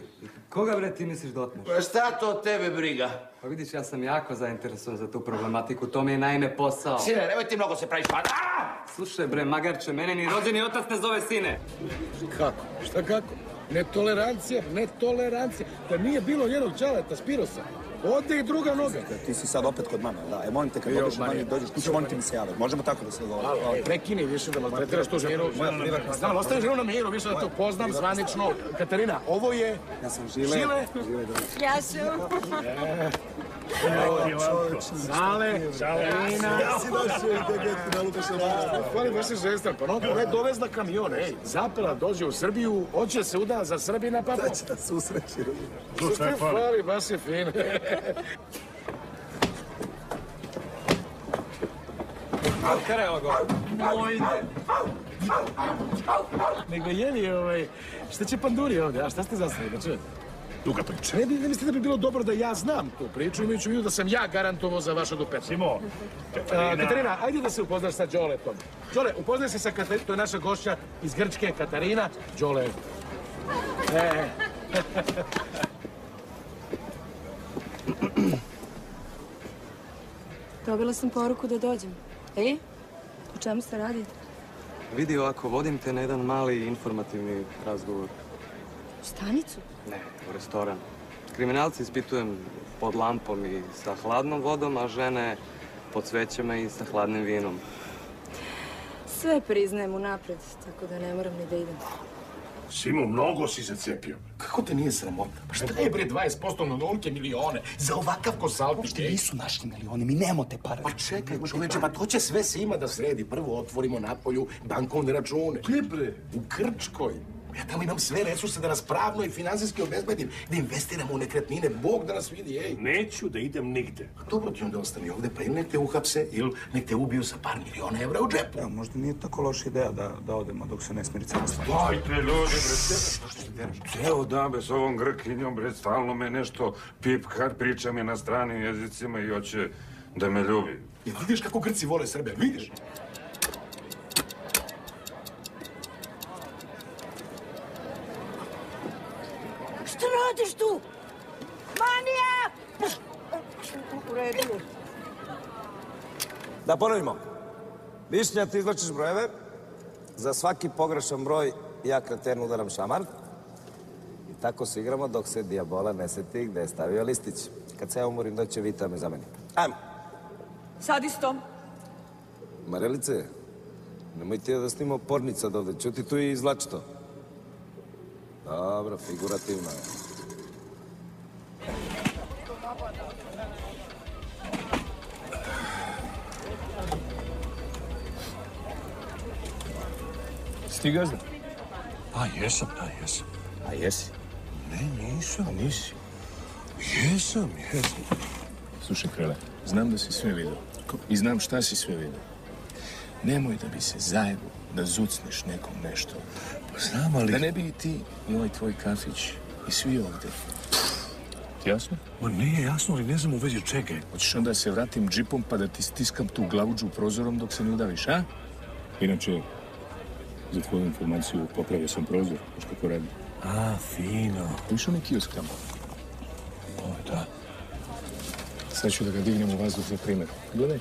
Koga bre ti misliš da otmeš? Pa šta to tebe briga? Pa vidiš, ja sam jako zainteresovan za tu problematiku. To mi je naime posao. Sine, nemoj ti mnogo se praviš van. Slušaj bre, magarče, mene ni rođeni otac ne zove sine. Kako? Šta kako? Netolerancija, netolerancija. Da nije bilo njenog čaleta, Spirosa. Ode i druga noga. Ti si sad opet kod mame, da. E, molim te, kad dođeš, Marija. manje dođeš kuću, molim te mi se javiti. Možemo tako da se dogovorimo. Prekini više da maltretiraš tu ženu. Moja privatna Znam, ostavi ženu na miru, više da te upoznam zvanično. Katarina, ovo je... Ja sam Žile. Žile. Ja ću. Sale, Salina. Ga Hvali baš je žestan, pa no, ona je dovezla kamion, ej. Zapela, dođe u Srbiju, hoće se uda za Srbina, pa... Da će da susreći, hvali, baš je fin. Otkara evo go. Mojde. Nego jeli, ovaj, šta će panduri ovdje, a šta ste zastavili, da čujete? Duga priča. Ne, bi, ne mislite da bi bilo dobro da ja znam tu priču, imajući u vidu da sam ja garantovao za vašu dupetu? Simo, Katarina. Katarina, ajde da se upoznaš sa Đoletom. Đole, upoznaj se sa Katarinom, to je naša gošća iz Grčke, Katarina. Đole. E. Dobila sam poruku da dođem. E? O čemu se radi? Vidi ovako, vodim te na jedan mali informativni razgovor. U stanicu? Ne, u restoran. Kriminalci ispitujem pod lampom i sa hladnom vodom, a žene pod svećama i sa hladnim vinom. Sve priznajem unapred, tako da ne moram ni da idem. Simo, mnogo si se cepio. Kako te nije sramota? Pa šta je bre 20% na nulke milione za ovakav kosaltik? Uopšte nisu našli milioni, mi nemamo te pare. Pa čekaj, čoveče, pa to će sve se ima da sredi. Prvo otvorimo napolju bankovne račune. Gdje bre? U Krčkoj. Ja tamo imam sve resurse da nas pravno i finansijski obezbedim, da investiramo u nekretnine. Bog da nas vidi, ej. Neću da idem nigde. A dobro ti onda ostani ovde, pa ili nek te uhapse, ili nek te ubiju sa par miliona evra u džepu. Evo, možda nije tako loša ideja da, da odemo dok se ne smiri cela stvar. Dajte, ljudi, bre, Ceo dan bez ovom grkinjom, bre, stalno me nešto pipka, priča mi na stranim jezicima i hoće da me ljubi. Jel vidiš kako Grci vole Srbe, vidiš? Radiš tu? Manija! U redu. Da ponovimo. Višnja, ti izlačiš brojeve. Za svaki pogrešan broj ja kreten udaram šamar. I tako se igramo dok se dijabola ne seti gde je stavio listić. Kad se ja umorim, doće Vita me zameni. Ajmo. Sad isto. Marelice, nemoj ti da snimo pornica dovde. Čuti tu i izlači to. Dobro, figurativno je. Ti gazda? A jesam, da, jesam. A jesi? Ne, nisam, nisi. Jesam, jesam. Slušaj, Krele, znam da si sve vidio. I znam šta si sve vidio. Nemoj da bi se zajedno da zucneš nekom nešto. Pa znam, ali... Da ne bi i ti i ovaj tvoj kafić i svi ovde. Jasno? Ma nije jasno, ali ne znam u vezi čega. Hoćeš onda da se vratim džipom pa da ti stiskam tu glavuđu prozorom dok se ne udaviš, a? Inače, za tvoju informaciju popravio sam prozor, znaš kako radi. A, fino. Viš onaj kiosk tamo? O, da. Sad ću da ga dignem u vazduh za primjer. Gledaj.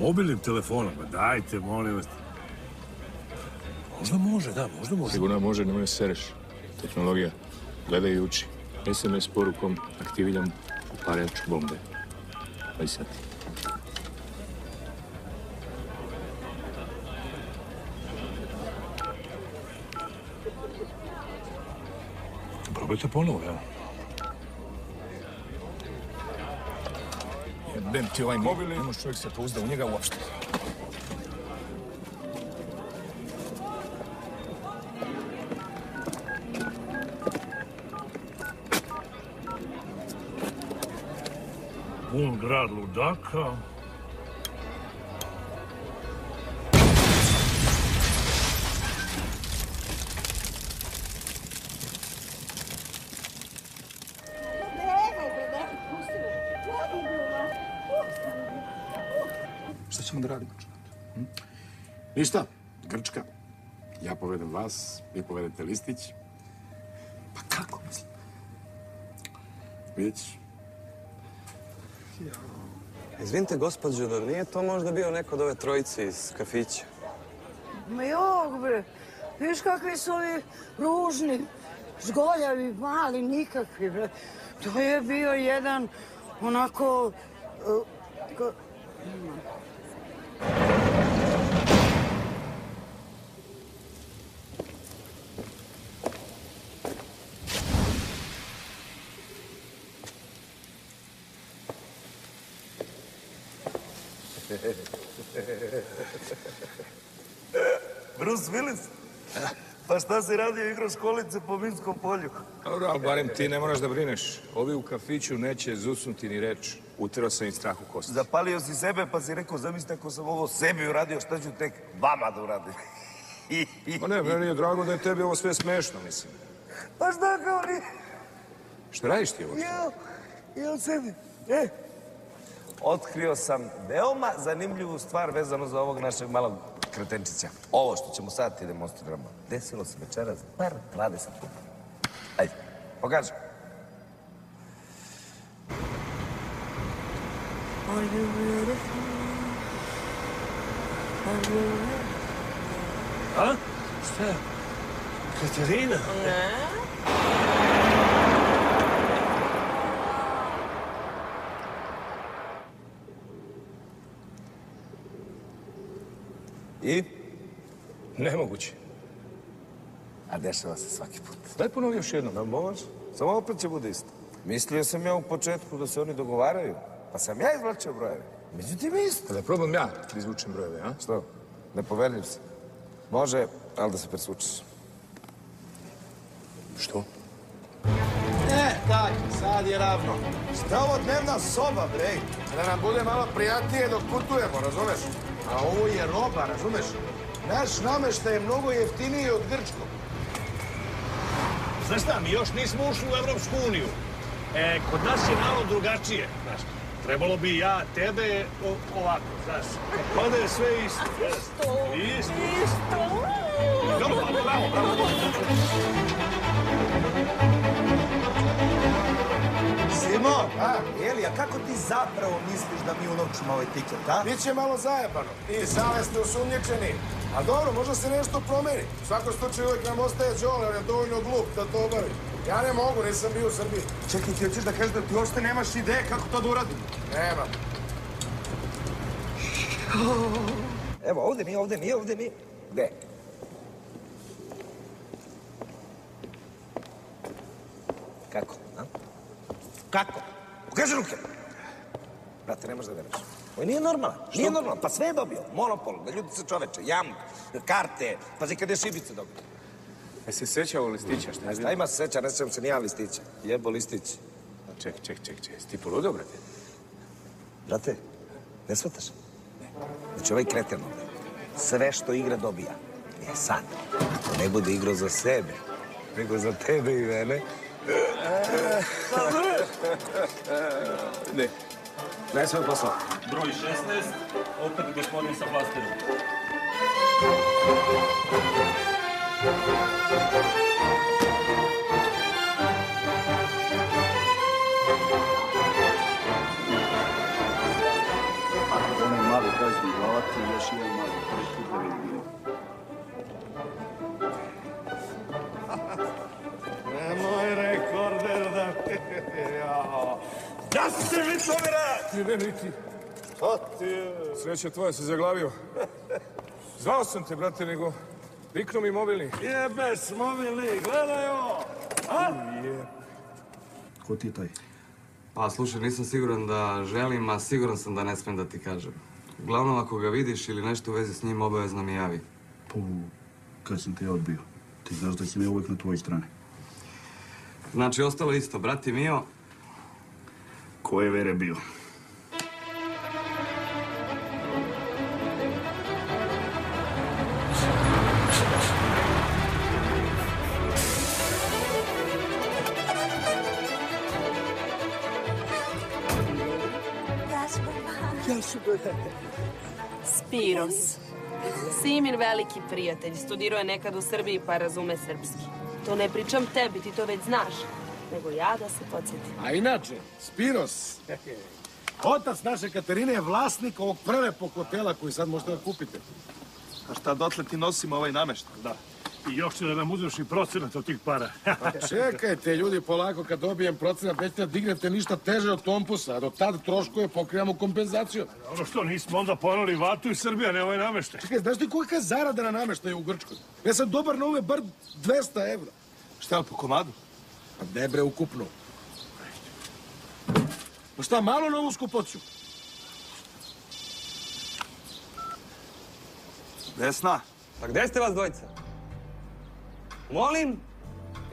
Mobilnim telefonom, pa dajte, molim vas. Možda može, da, možda može. Sigurno može, nemoj sereš. Tehnologija. Gledaj i uči. SMS porukom aktiviram upaljač bombe. I sad. Probajte ponovo, evo. Jebem ti ovaj mobil, ne može čovjek se pouzda u njega uopšte. Pun grad ludaka. Ništa, Grčka. Ja povedem vas, vi povedete listić. Pa kako, mislim? Vidjet ćeš. Izvinite, gospođo, da nije to možda bio neko od ove trojice iz kafića? Ma jok, bre. Viš kakvi su ovi ružni, žgoljavi, mali, nikakvi, bre. To je bio jedan, onako... uh, Willis? Pa šta si radio igrao školice po Minskom polju? Dobro, ali barem ti ne moraš da brineš. Ovi u kafiću neće zucnuti ni reč. Uterao sam im strah u kosti. Zapalio si sebe pa si rekao, zamislite ako sam ovo sebi uradio, šta ću tek vama da uradim? Pa ne, meni je drago da je tebi ovo sve smešno, mislim. Pa šta kao ni... Šta radiš ti ovo? Ja, ja sebi. E, otkrio sam veoma zanimljivu stvar vezano za ovog našeg malog kretenčića. Ovo što ćemo sad ti demonstriramo, desilo se večeras bar 20 puta. Ajde, pokaži. Are you beautiful? Are you A? Šta? Katarina? Ne? I? Nemoguće. A dešava se svaki put. Daj ponovi još jednom. Da može. Samo opet će bude isto. Mislio sam ja u početku da se oni dogovaraju, pa sam ja izvlačio brojeve. Međutim, isto. Da probam ja da izvučem brojeve, a? Što? Nepoverljiv si. Može, ali da se presvučeš. Što? E, tak, sad je ravno. Šta ovo dnevna soba, bre? Da nam bude malo prijatnije dok putujemo, razumeš? A ovo je roba, razumeš? Naš nameštaj je mnogo jeftiniji od grčkog. Znaš šta, mi još nismo ušli u Evropsku uniju. E, kod nas je malo drugačije, znaš. Trebalo bi ja, tebe, o- ovako, znaš. Pa da je sve isto. Isto. Isto. Isto. Dobro, pa bravo, bravo. A, kako ti zapravo misliš da mi unovčimo ovaj tiket, a? Biće malo zajebano. I same ste osumnjičeni. A dobro, možda se nešto promeni. U svakom slučaju uvijek nam ostaje Đole, on je dovoljno glup da to obavi. Ja ne mogu, nisam bio u Srbiji. Čekaj, ti hoćeš da kažeš da ti uopšte nemaš ideje kako to da uradim? Nemam. Evo, ovde nije, ovde nije, ovde nije. Gde? Kako, a? Kako? Pokaži ruke. Brate, ne možeš da veruješ. Ovo nije normalno. Nije normalno. Pa sve je dobio. Monopol, da ljudi se čoveče, jam, karte, pazi kad je šibice dobio. E se seća ovo listića, šta je šta ima se seća, ne sjećam se ni ja listića. Jebo listić. Ček, ček, ček, ček. Ti poludo, brate? Brate, ne shvataš? Znači, ovaj kreten ovde, sve što igra dobija. E sad, ako ne bude igrao za sebe, nego za tebe i mene, Ne. Daj svoj posao. Broj 16, opet gospodin sa flasterom. Onaj mali gazni glavati još jedan mali. Prvi put da vidim rekorder da... Jao. Ja sam se Vitomira! Ti ne niti. Šta ti je? Sreća tvoja se zaglavio. Zvao sam te, brate, nego... Viknu mi mobilni. Jebes, mobilni, gledaj ovo! A? Ko ti je taj? Pa slušaj, nisam siguran da želim, a siguran sam da ne smijem da ti kažem. Uglavnom, ako ga vidiš ili nešto u vezi s njim, obavezno mi javi. Pa, kad sam te odbio. Ti znaš da sam ja uvijek na tvojoj strani. Znači, ostalo isto, brati Mio, Ko je vere bio? Spiros. Simin veliki prijatelj. Studirao je nekad u Srbiji pa razume srpski. To ne pričam tebi, ti to već znaš. Nego ja da se podsjetim. A inače, Spiros, otac naše Katarine je vlasnik ovog prelepog hotela koji sad možete da kupite. A šta dotle ti nosimo ovaj nameštaj? Da. I još će da nam uzmeš i procenat od tih para. Čekajte, ljudi, polako, kad dobijem procenat, nećete da dignete ništa teže od tompusa, a do tad troškove pokrivamo kompenzaciju. Ono što, nismo onda poneli vatu i Srbija, ne ovaj nameštaj. Čekaj, znaš ti kolika je zarada na nameštaju u Grčkoj? Ja sam dobar na ove bar 200 evra. Šta, po komadu? Pa ne bre, ukupno. Pa šta, malo na ovu skupociju? Vesna, Pa gde ste vas dvojica? Molim?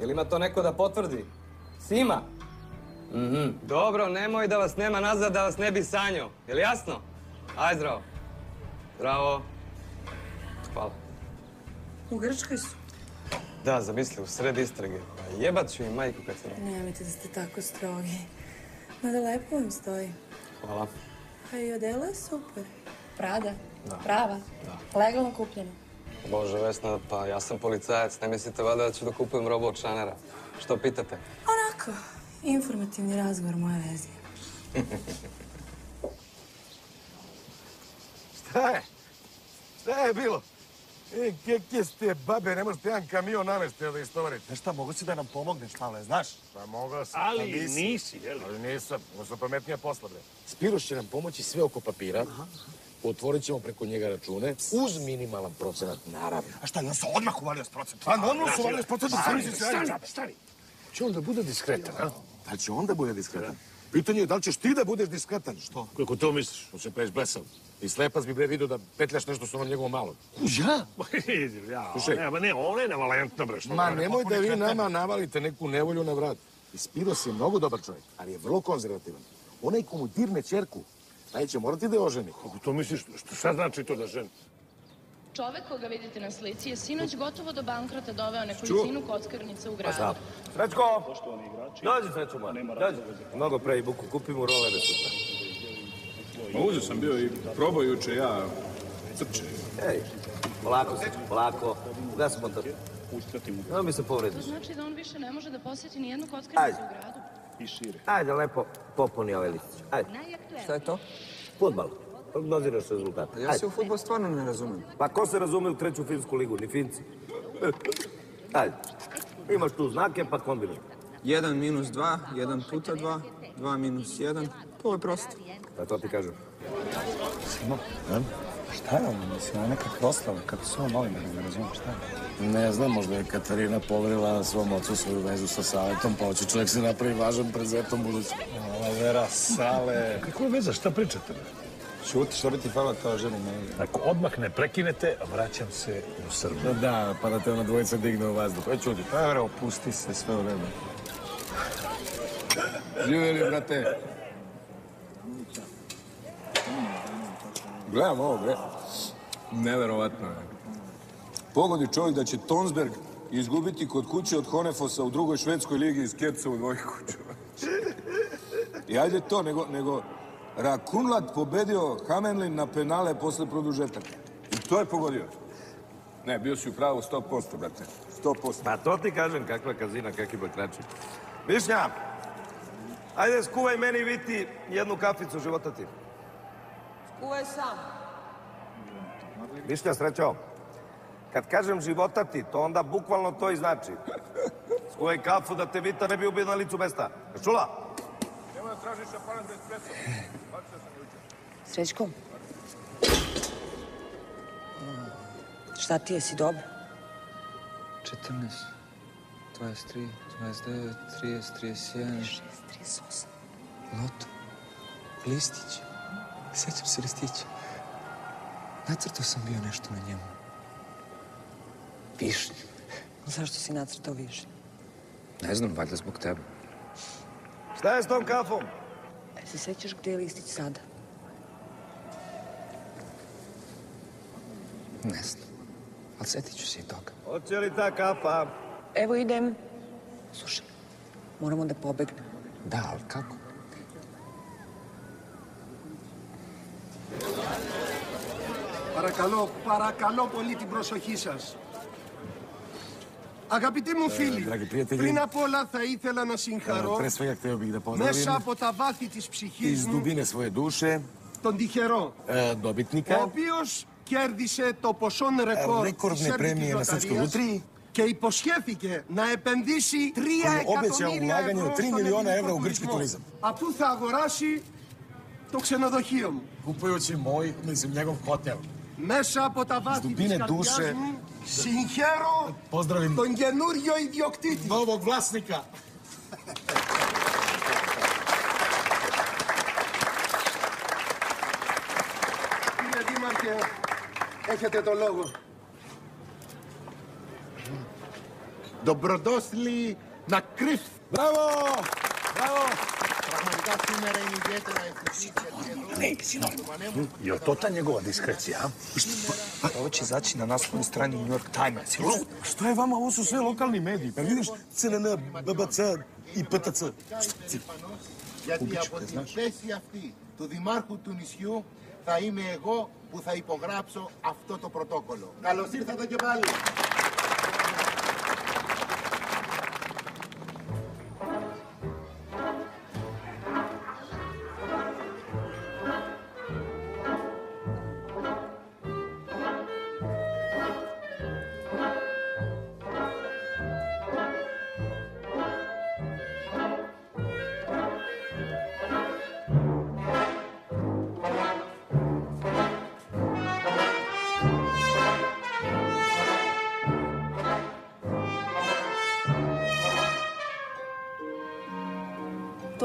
Ili ima to neko da potvrdi? Sima? Dobro, nemoj da vas nema nazad, da vas ne bi sanjao. Je li jasno? Aj, zdravo. Zdravo. Hvala. U Grčkoj su. Da, zamisli, u sred istrage. Pa jebat ću im majku kad se... Nemojte da ste tako strogi. Mada lepo vam stoji. Hvala. A i odela je super. Prada? Da. Prava? Da. Legalno kupljeno. Bože, Vesna, pa ja sam policajac. Ne mislite valjda da ću da kupujem robu od šanera? Što pitate? Onako, informativni razgovor moje vezije. Šta je? Šta je bilo? E, kje ste babe, ne možete jedan kamion navesti da istovarite. Znaš šta, mogu si da nam pomogneš, Pavle, znaš? Pa mogao sam. Ali Pa nisi, jel? Ali nisam, su pametnija posla, bre. Spiroš će nam pomoći sve oko papira. Otvorit ćemo preko njega račune uz minimalan procenat, naravno. A šta, ja sam odmah uvalio s procentom. Pa normalno su uvalio s procentom, Stani, stani, stani, stani. Će on da bude diskretan, a? Da li će onda bude diskretan? Pitanje je da li ćeš ti da budeš diskretan? Što? Kako to misliš? On se praviš blesav. I slepac bi bre vidio da petljaš nešto što na njegovom malom. Ja? ja, Slušaj. ne, ma ne, ona je nevalentna, bre. Što Ma ne, nemoj da vi nama navalite neku nevolju na vrat. I Spiros je mnogo dobar čovjek, ali je vrlo konzervativan. Onaj komu dirne čerku, taj će morati da je oženi. Kako to misliš? Što šta znači to da ženi? Čovek koga vidite na slici je sinoć gotovo do bankrota doveo nekolicinu kockarnica u gradu. Srećko! Dođi, Srećko, moj. Dođi. Mnogo pre i buku, kupi mu rolere sutra. Ma uzeo sam bio i probao juče ja crče. Ej, polako, polako. Da sam motor. Nema mi se To povrediš. znači da on više ne može da posjeti ni jednu kockarnicu u gradu. I šire. Ajde, lepo popuni ovaj listić. Ajde. Šta je to? Futbal. Prognoziraš rezultate. Ja se u futbol stvarno ne razumem. Pa ko se razume u treću finsku ligu? Ni Finci. Ajde. Imaš tu znake, pa kombinuj. 1 minus 2, 1 puta 2, 2 minus 1. To je prosto. Pa to ti kažem. Simo, šta je ovo? Mislim, je neka proslava. Kako se ovo molim, ne razumijem šta je? Ne znam, možda je Katarina poverila svom ocu svoju vezu sa Saletom, pa hoće čovjek se napravi važan pred zetom budući. Ova vera, sale. Kako je veza, šta pričate? Šuti, što bi ti hvala kao ženi ne Ako odmah ne prekinete, vraćam se u Srbiju. Da, da, pa da te ona dvojica digne u vazduh. Aj, čudi. Pa evo, opusti se, sve u redu. Živjeli, brate. Gledam ovo, bre. Neverovatno je. Pogodi čovjek da će Tonsberg izgubiti kod kuće od Honefosa u drugoj švedskoj ligi iz Kepca u dvojku. I ajde to, nego, nego Rakunlat pobedio Hamenlin na penale posle produžetaka. I to je pogodio. Ne, bio si u pravu 100%, brate. 100%. Pa to ti kažem, kakva kazina, kakvi bakrači. Mišnja, ajde skuvaj meni viti jednu kaficu života ti. Kuvaj sam. Mišnja, srećo. Kad kažem života ti, to onda bukvalno to i znači. Skuvaj kafu da te Vita ne bi ubio na licu mesta. Jesi Čula? Nemoj da tražiš aparat za espresso. Bacio sam juče. Srećko? Šta ti je, si dobro? 14, 23, 29, 30, 31. 38. Loto. Listić. Sjećam se listića. Nacrtao sam bio nešto na njemu. Višnju. Zašto si nacrtao više? Ne znam, valjda zbog tebe. Šta je s tom kafom? E, se sećaš gdje je listić sada? Ne znam. Ali sjetit ću se i toga. Hoće li ta kafa? Evo idem. Slušaj, moramo da pobegnemo. Da, ali kako? Παρακαλώ, παρακαλώ πολύ την προσοχή σας. Αγαπητοί μου φίλοι, πριν απ' όλα θα ήθελα να συγχαρώ μέσα από τα βάθη της ψυχής μου τον τυχερό, ο οποίος κέρδισε το ποσό ρεκόρ της Σέρβικης και υποσχέθηκε να επενδύσει 3 εκατομμύρια ευρώ στον ελληνικό τουρισμό. Αφού θα αγοράσει το ξενοδοχείο μου. Τσιμόι με ζημιάκο. Μέσα από τα βάθη της καρδιάς μου συγχαίρω τον καινούριο ιδιοκτήτη. Νόβο Βλάσνικα. Κύριε Δήμαρχε, έχετε το λόγο. Τον πρωτόσλη να κρύφτει. Μπράβο! Μπράβο! σήμερα είναι ιδιαίτερα ευτυχής γιατί εδώ... Ne, sinor, je li to ta njegova diskrecija, a? Ovo će izaći na naslovnoj strani New York Times. Si lud? Što je vama? Ovo su sve lokalni mediji. Pa vidiš CNN, BBC i PTC. Γιατί από την θέση αυτή του Δημάρχου του νησιού θα είμαι εγώ που θα υπογράψω αυτό το πρωτόκολλο. Καλώς ήρθατε και πάλι.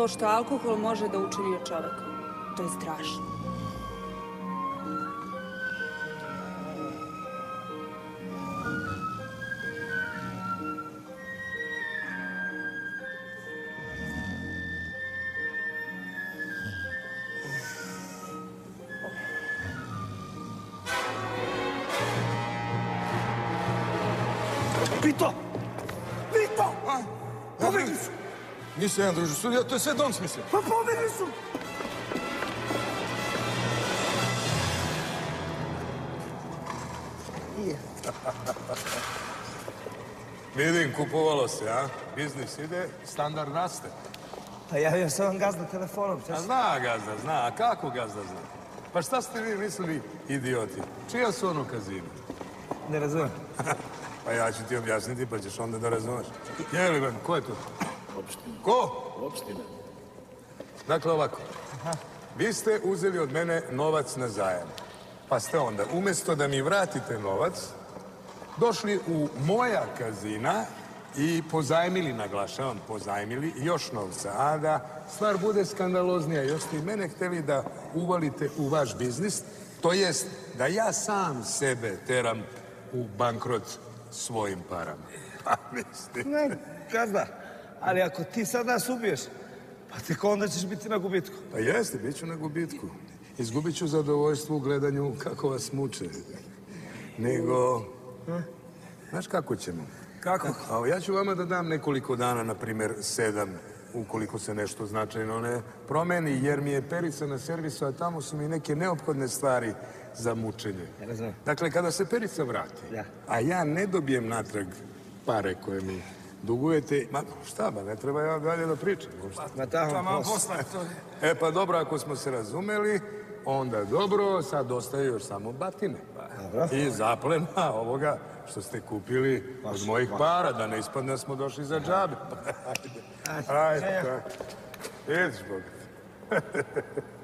To što alkohol može da učini od to je strašno. Nisam ja, druže, sudio, to je sve dom smislio. Pa pobegli su! Vidim, kupovalo se, a? Biznis ide, standard raste. Pa javio sam vam gazda telefonom. A zna gazda, zna. A kako gazda zna? Pa šta ste vi mislili, idioti? Čija su ono kazino? Ne razumijem. pa ja ću ti objasniti, pa ćeš onda da razumeš. Je li, Ben, ko je to? Opština. Ko? Opština. Dakle, ovako. Vi ste uzeli od mene novac na zajam. Pa ste onda, umjesto da mi vratite novac, došli u moja kazina i pozajmili, naglašavam, pozajmili još novca. A da stvar bude skandaloznija, još ste i mene htjeli da uvalite u vaš biznis, to jest da ja sam sebe teram u bankrot svojim parama. Pa mislim. Ne, ali ako ti sad nas ubiješ, pa tek onda ćeš biti na gubitku. Pa jeste, bit ću na gubitku. Izgubit ću zadovoljstvo u gledanju kako vas muče. Nego, znaš kako ćemo? Kako? A ja ću vama da dam nekoliko dana, na primjer sedam, ukoliko se nešto značajno ne promeni, jer mi je Perica na servisu, a tamo su mi neke neophodne stvari za mučenje. Dakle, kada se Perica vrati, a ja ne dobijem natrag pare koje mi dugujete, ma šta ba, ne treba ja dalje da pričam. Ma tamo posla. E pa dobro, ako smo se razumeli, onda dobro, sad ostaje još samo batine. I zaplena ovoga što ste kupili od mojih para, da ne ispadne da smo došli za džabe. Ajde, ajde, tako. Ideš,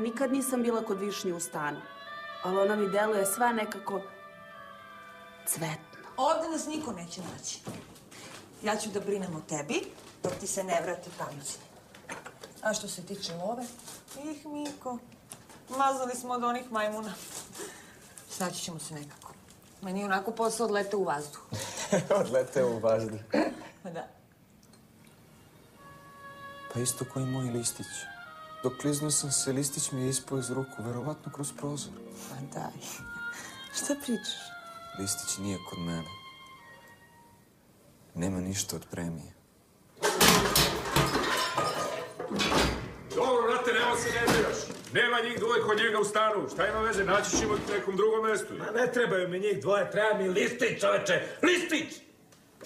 nikad nisam bila kod Višnje u stanu, ali ona mi deluje sva nekako cvetno. Ovdje nas niko neće naći. Ja ću da brinem o tebi, dok ti se ne vrati pamćenje. A što se tiče love, ih Miko, mazali smo od onih majmuna. Snaći ćemo se nekako. Meni je onako posao odlete u vazduh. Odlete u vazduh. Pa da. Pa isto koji moj listić. Dok kliznuo sam se, listić mi je ispao iz ruku, verovatno kroz prozor. Ma daj. Šta pričaš? Listić nije kod mene. Nema ništa od premije. Dobro, brate, nema se nerviraš. Nema njih dvoje kod njega u stanu. Šta ima veze, naći ćemo ih nekom drugom mjestu. Ma ne trebaju mi njih dvoje, treba mi listić, čoveče. Listić!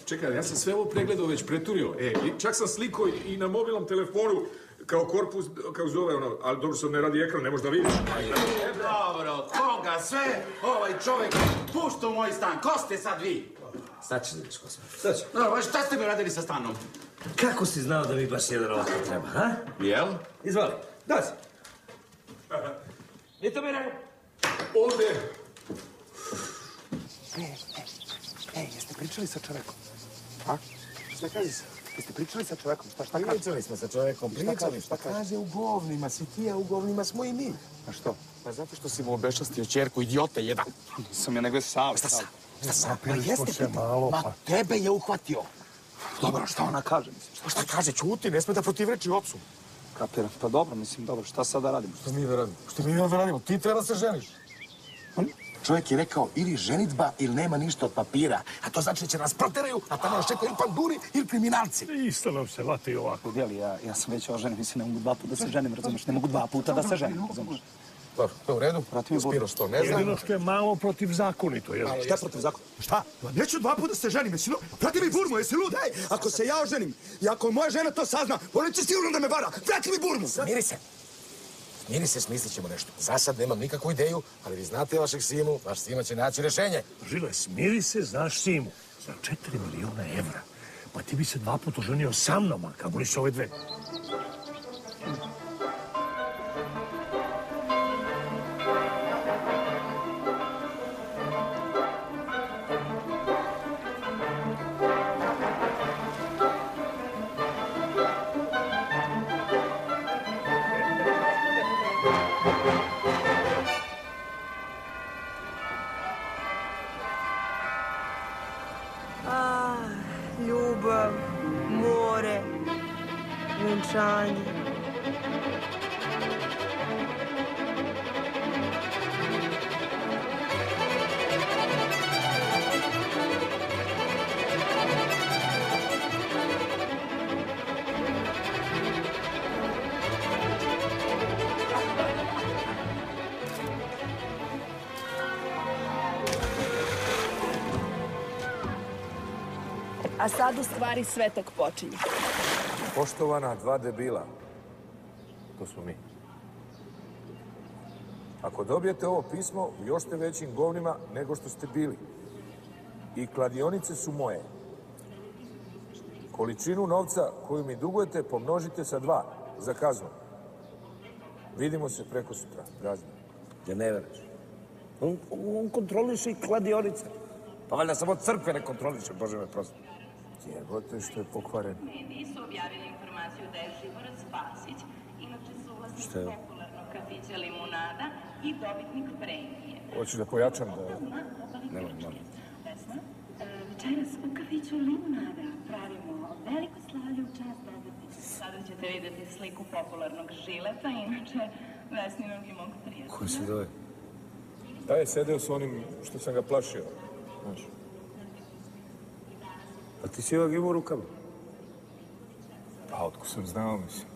Čekaj, ja sam sve ovo pregledao već preturio. E, i čak sam sliko i na mobilnom telefonu kao korpus, kao zove ono, ali dobro sad ne radi ekran, ne možeš da vidiš. Dobro, koga sve ovaj čovjek pušta u moj stan? Ko ste sad vi? Sad da vidiš ko sam. Sad ćeš. Dobro, šta ste mi radili sa stanom? Kako si znao da mi baš jedan ovako treba, ha? Jel? Izvoli, dođi. I to mi rekao. Ovdje. Ej, jeste pričali sa čovekom? A? Šta kaže se? Jeste pričali sa čovekom? Šta, šta kaže? Pričali smo sa čovjekom, pričali. kaže, Šta šta kaže? kaže u govnima, si ti, a u govnima smo i mi. A što? Pa zato što si mu obešastio čerku, idiote jedan. Nisam ja nego Save. Šta sam? Šta sam? Smo jeste malo, Ma pa. tebe je uhvatio. Dobro, šta ona kaže? Mislim, Pa šta kaže, čuti, ne sme da protivreči ocu. Kapiram. Pa dobro, mislim, dobro, šta sad da radimo? Šta mi da radimo? Šta mi da radimo? Ti treba se ženiš. Čovjek je rekao ili ženitba ili nema ništa od papira. A to znači da će nas proteraju, a tamo nas čekaju ili panduri ili kriminalci. Isto nam se lati ovako. Udjeli, ja, ja sam već oženjen, mislim, ne mogu dva puta da se ženim, razumiješ? Ne mogu dva puta da se ženim, razumiješ? Dobro, to je u redu. Vrati mi budu. Spiroš to ne zna. Jedino što je malo protivzakonito, jel? Šta protiv zakona? Šta? Pa neću dva puta se ženim, jesi lud? Vrati mi burmu, jesi lud? Ej, ako se ja oženim i ako moja žena to sazna, ona će sigurno da me vara. Vrati mi burmu! Smiri se. Smiri se, smislit ćemo nešto. Za sad nemam nikakvu ideju, ali vi znate vašeg Simu, vaš Sima će naći rješenje. Žile, smiri se, znaš Simu. Za četiri miliona evra. Pa ti bi se dva puta oženio sa mnom, a kako li se ove dve? Stvari sve tek počinje. Poštovana dva debila, to smo mi. Ako dobijete ovo pismo, u još ste većim govnima nego što ste bili. I kladionice su moje. Količinu novca koju mi dugujete pomnožite sa dva za kaznu. Vidimo se preko sutra. Gazda. Ja ne veraš. On, on kontroliše i kladionice. Pa valjda samo crkve ne kontroliše, Bože me prosto. Jebote što je pokvaren. Mediji su objavili informaciju da je Živorac Spasić, inače suvlasnik Šta je? popularnog kafića Limunada i dobitnik premije. Hoću da pojačam da... Nemoj, molim. E, večeras u kafiću Limunada pravimo veliko slavlje u čast dobitnice. Sada ćete vidjeti sliku popularnog žileta, inače Vesninog i mog prijatelja. Ko se zove? Da je sedeo s onim što sam ga plašio. Znaš. A ti si ovog imao rukama? Pa, otko sam znao, mislim.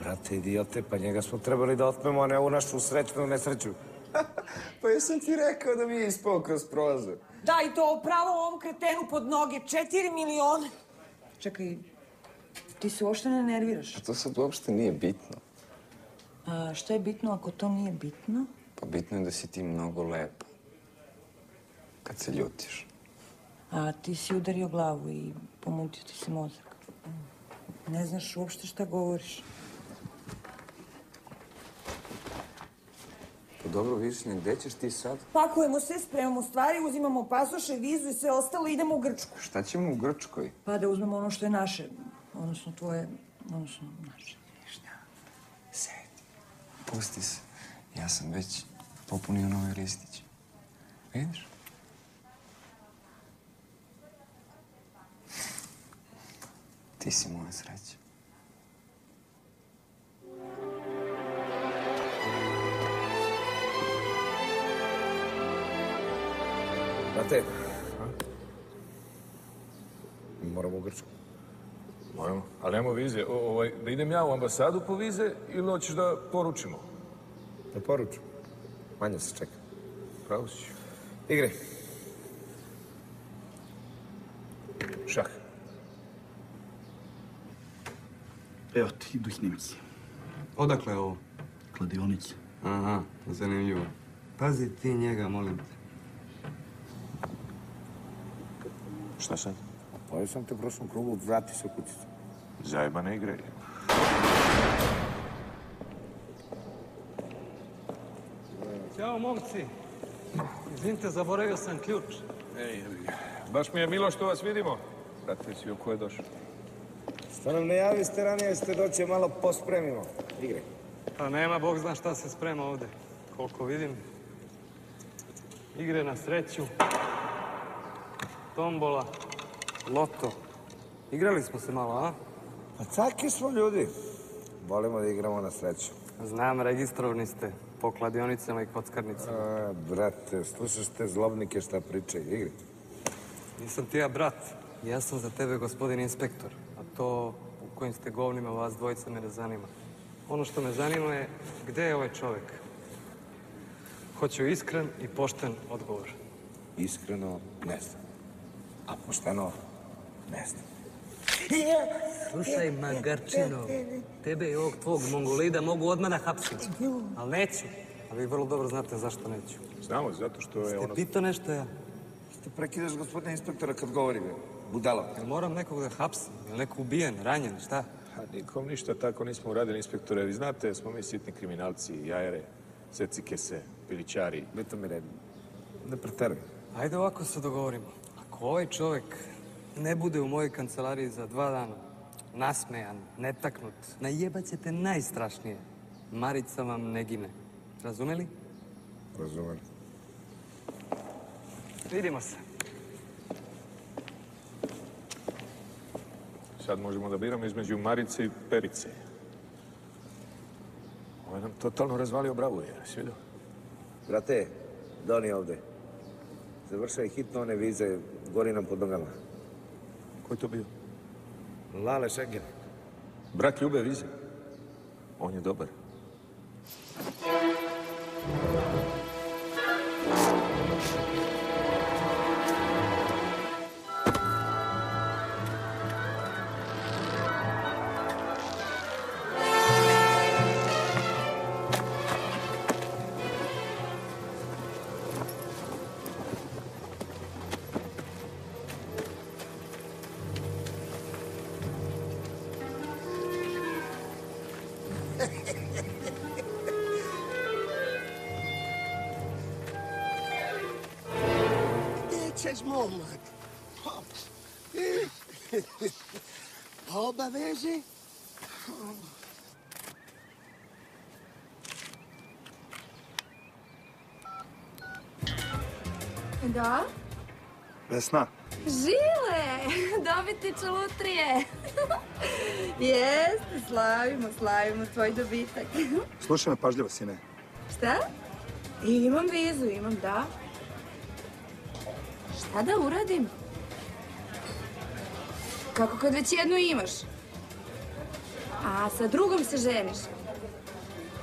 Brate, idiote, pa njega smo trebali da otmemo, a ne ovu našu srećnu nesreću. Pa jesam ti rekao da mi je ispao kroz prozor. Da, i to pravo ovom kretenu pod noge. Četiri miliona. Čekaj, ti se uopšte ne nerviraš. A to sad uopšte nije bitno. A, šta je bitno ako to nije bitno? Pa bitno je da si ti mnogo lepa. Kad se ljutiš. A ti si udario glavu i pomutio ti se mozak. Ne znaš uopšte šta govoriš. Pa dobro, Višnja, gde ćeš ti sad? Pakujemo se, spremamo stvari, uzimamo pasoše, vizu i sve ostalo idemo u Grčku. Šta ćemo u Grčkoj? Pa da uzmemo ono što je naše, odnosno tvoje, odnosno naše. Sedi. Pusti se. Ja sam već popunio novi listić. Vidiš? Ti si moja sreća. Znate, moramo u Grčku. Moramo. Ali nemamo vize. O, ovaj, da idem ja u ambasadu po vize ili hoćeš da poručimo? Da poručimo. Manje se čeka. Pravo si Igre. Šah. Evo ti, duh Nemci. Odakle je ovo? Kladionice. Aha, zanimljivo. Pazi ti njega, molim te. Šta sad? Pojao sam te u prošlom krugu, vrati se u kućicu. Zajebane igre. Ćao, momci. Izvinite, zaboravio sam ključ. Ej, baš mi je milo što vas vidimo. Brate, si ko je došao? Što nam ne javiste ranije, ste doće malo pospremimo. Igre. Pa nema, Bog zna šta se sprema ovde. Koliko vidim. Igre na sreću. Tombola. Loto. Igrali smo se malo, a? Pa taki smo ljudi. Volimo da igramo na sreću. Znam, registrovani ste po kladionicama i kockarnicama. A, brate, slušaš te zlobnike šta pričaju. Igre. Nisam ti ja brat. Ja sam za tebe gospodin inspektor. To u kojim ste govnima vas dvojica me ne zanima. Ono što me zanima je gde je ovaj čovjek. Hoću iskren i pošten odgovor. Iskreno, ne znam. A pošteno, ne znam. Slušaj, Magarčino, tebe i ovog tvog mongolida mogu odmah da hapsim. Ali neću. A vi vrlo dobro znate zašto neću. Znamo, zato što je Ste ono... pitao nešto ja? Što prekidaš gospodina inspektora kad govori, be? budalo. Jel moram nekog da hapsim? Jel neko ubijen, ranjen, šta? A nikom ništa tako nismo uradili, inspektore. Vi znate, smo mi sitni kriminalci, jajere, secikese, pilićari. Bito mi red. Ne preteruj. Ajde ovako se dogovorimo. Ako ovaj čovjek ne bude u mojoj kancelariji za dva dana, nasmejan, netaknut, najebat ćete najstrašnije. Marica vam ne gine. Razumeli? Razumeli. Vidimo se. Sad možemo da biramo između Marice i Perice. Ovo je nam totalno razvalio bravu, je, si vidio? Brate, doni ovde. Završaj hitno one vize, gori nam pod nogama. Ko je to bio? Lale Schengen. Brat Ljube vize. On je dobar. Gde ćeš, momak? Obaveze? Da? Vesna, Žile! Dobitniče lutrije! Jeste, slavimo, slavimo tvoj dobitak. slušaj me pažljivo, sine. Šta? Imam vizu, imam, da. Šta da uradim? Kako kad već jednu imaš? A sa drugom se ženiš?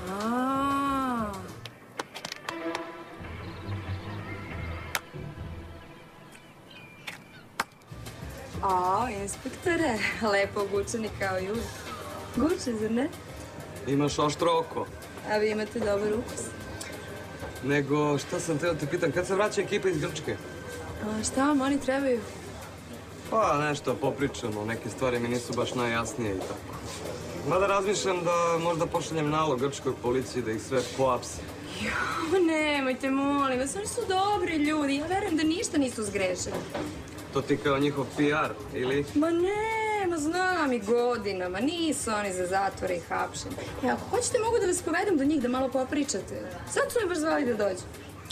A. O, inspektore, lepo obučeni kao i uvijek. Guče, zar ne? Imaš oštro oko. A vi imate dobar ukus. Nego, šta sam teo te pitam, kad se vraća ekipa iz Grčke? A šta vam oni trebaju? Pa, nešto popričamo, neke stvari mi nisu baš najjasnije i tako. Mada razmišljam da možda pošaljem nalog grčkoj policiji da ih sve poapse. O, nemojte, molim vas, oni su dobri ljudi. Ja verujem da ništa nisu zgrešili. To ti kao njihov PR, ili? Ma ne, ma znam i godinama. Nisu oni za zatvore i hapšenje. E, ako hoćete, mogu da vas povedem do njih da malo popričate. Sad su me baš zvali da dođu.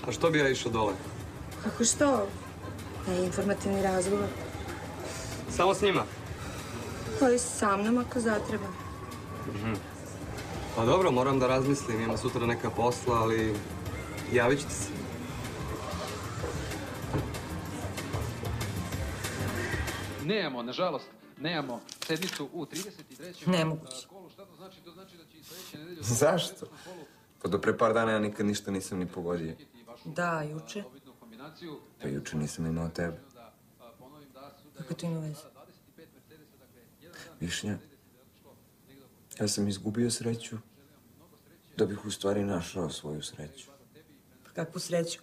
A što bi ja išao dole? Kako što? E, informativni razgovor. Samo s njima? Pa i sa mnom ako zatreba. Mhm. Pa dobro, moram da razmislim, imam sutra neka posla, ali javit ćete se. Nemamo, nažalost, nemamo sedmicu u 33. Nemoguće. kolu. Šta to znači? Znači da će i sledeće nedelje... Zašto? Pa do pre par dana ja nikad ništa nisam ni pogodio. Da, juče. Pa juče nisam imao tebe. Kako to ima veze? Višnja, ja sam izgubio sreću da bih u stvari našao svoju sreću. Pa kakvu sreću.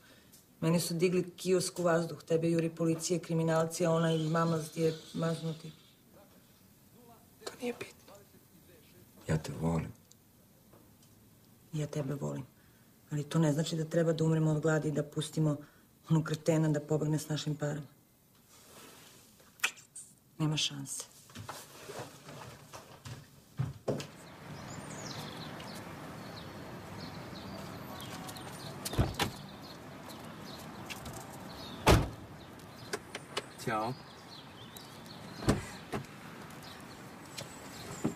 Meni su digli kiosk u vazduh. Tebe juri policije, kriminalci, a onaj mamast je maznuti. To nije bitno. Ja te volim. Ja tebe volim. Ali to ne znači da treba da umremo od gladi i da pustimo onu kretena da pobegne s našim parama. Nema šanse. Ćao.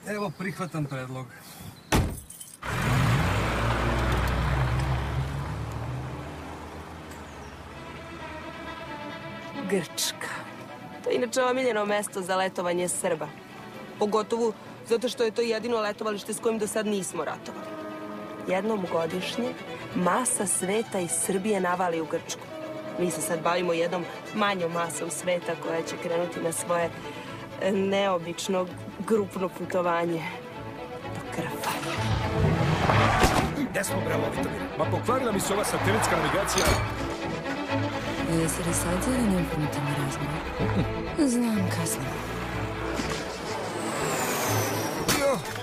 Evo, prihvatam predlog. Grčka. To je inače omiljeno mesto za letovanje Srba. Pogotovo zato što je to jedino letovalište s kojim do sad nismo ratovali. Jednom godišnje masa sveta iz Srbije navali u Grčku. Mi se sad bavimo jednom manjom masom sveta koja će krenuti na svoje e, neobično grupno putovanje do Krfalja. Gde smo, Vitamine? Ma pokvarila mi se ova satelitska navigacija. Вие се разсадили на необходимите ми. Знам, казвам.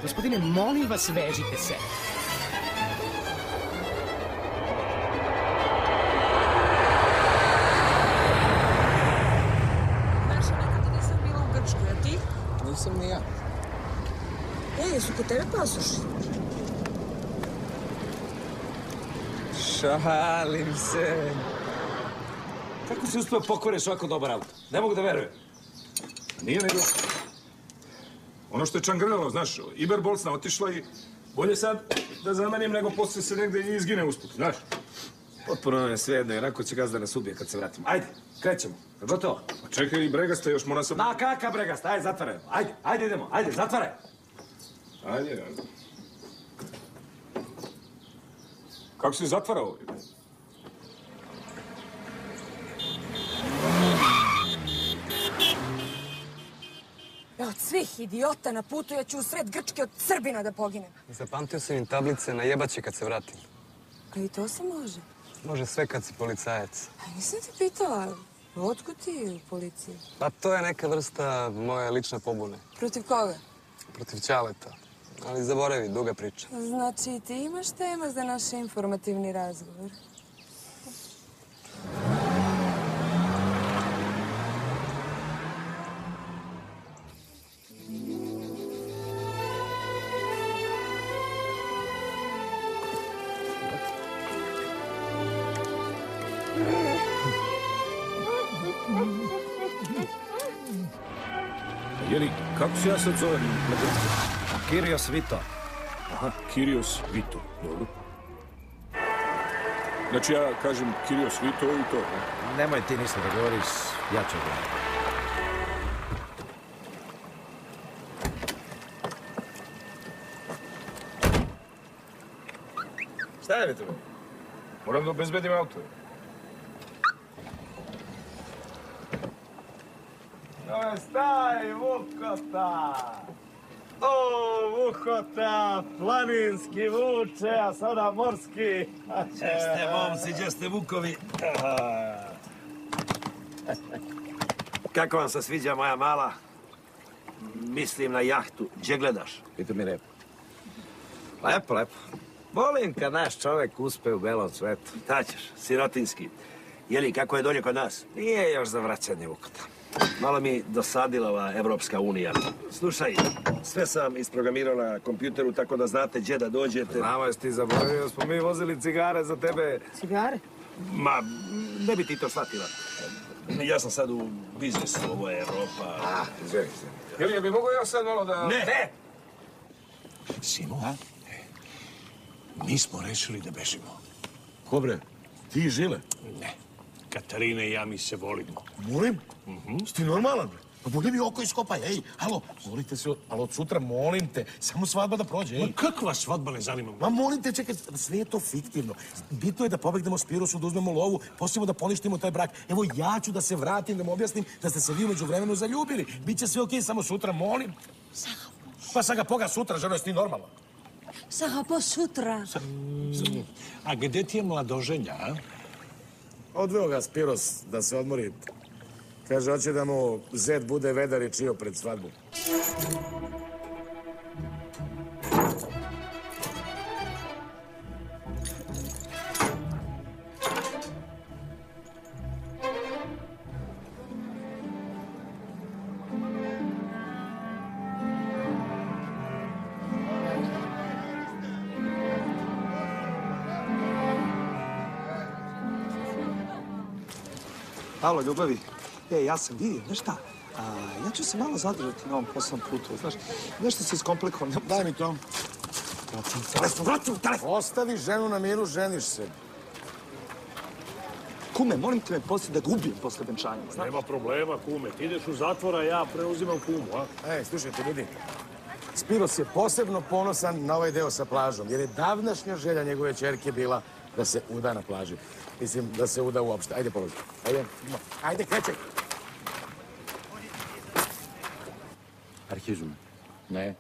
Господине, молим вас, вежите се. Маша, никъде не съм била в Гръчка, а ти? Не съм ни я. Е, сука, тебе пасош. Шалим се. Kako si uspio pokvareš ovako dobar auto? Ne mogu da verujem. Nije nego... Ono što je čangrljalo, znaš, Iberbolsna otišla i bolje sad da zamenim nego posle se negde i izgine usput, znaš. Potpuno nam je sve jedno, jednako će gazda nas ubije kad se vratimo. Ajde, krećemo. Je gotovo? Pa čekaj, i Bregasta još mora sam... Ma kaka bregasta, ajde, zatvaraj. Ajde, ajde idemo, ajde, zatvaraj. Ajde, ajde. Kako si zatvarao? Od svih idiota na putu ja ću u sred Grčke od Srbina da poginem. Zapamtio sam im tablice na jebaće kad se vratim. A i to se može. Može sve kad si policajac. A nisam ti pitala, otkud ti u policiji? Pa to je neka vrsta moje lične pobune. Protiv koga? Protiv Ćaleta. Ali zaboravi, duga priča. Znači, ti imaš tema za naš informativni razgovor. Na grčkom? Kirios Vito. Aha, Kirios Vito, dobro. Znači ja kažem Kirios Vito i to. ne? Nemoj ti ništa da govoriš, ja ću govoriti. Šta je to? Moram da obezbedim auto. Staj, Vukota! O, Vukota, planinski vuče, a sada morski. Česte, momci, gdje ste Vukovi? Kako vam se sviđa moja mala? Mislim na jahtu. Gdje gledaš? Pita mi rep. Lepo, lepo. Volim kad naš čovek uspe u belom svetu. Ta ćeš, sirotinski. Jeli, kako je dolje kod nas? Nije još za vraćanje Vukota. Malo mi dosadila ova Evropska unija. Slušaj, sve sam isprogramirao na kompjuteru, tako da znate gdje da dođete. Znamo, jesi ti zaboravio, smo mi vozili cigare za tebe. Cigare? Ma, ne bi ti to shvatila. Ja sam sad u biznisu, ovo je Evropa. Ah, izvini. Jeli, ja bi mogo ja sad malo da... Ne! ne. Simo, a? Mi smo rešili da bežimo. Ko bre? Ti i Žile? Ne. Katarina i ja mi se volimo. Molim? Mhm. Si ti normalan, bre? Pa bolje mi oko iskopaj, ej, alo, molite se, ali od sutra molim te, samo svadba da prođe, ej. Ma kakva svadba ne zanima me? Ma molim te, čekaj, sve je to fiktivno. Bitno je da pobegnemo Spirosu, da uzmemo lovu, poslije da poništimo taj brak. Evo, ja ću da se vratim, da mu objasnim da ste se vi umeđu vremenu zaljubili. Biće sve okej, samo sutra, molim. Pa sad ga poga sutra, ženo, jesi normalno? Saha, po sutra. A gde ti je mladoženja, a? Odveo ga Spiros da se odmori. Kaže, hoće da mu zet bude vedar i čio pred svadbu. Alo, ljubavi. E, ja sam vidio, znaš šta? A, ja ću se malo zadržati na ovom poslom putu, znaš. Nešto se iskomplikovano. Daj mi to. Vrati mi telefon, vrati mi telefon! Ostavi ženu na miru, ženiš se. Kume, molim te me poslije da ga ubijem posle venčanja, znaš? Nema problema, kume. Ti ideš u zatvor, a ja preuzimam kumu, a? Ej, slušajte, ljudi. Spiros je posebno ponosan na ovaj deo sa plažom, jer je davnašnja želja njegove čerke bila da se uda na plaži. Mislim, da se uda uopšte. Ajde, položi. Ajde, ajde, krećaj. Αρχίζουμε. Ναι.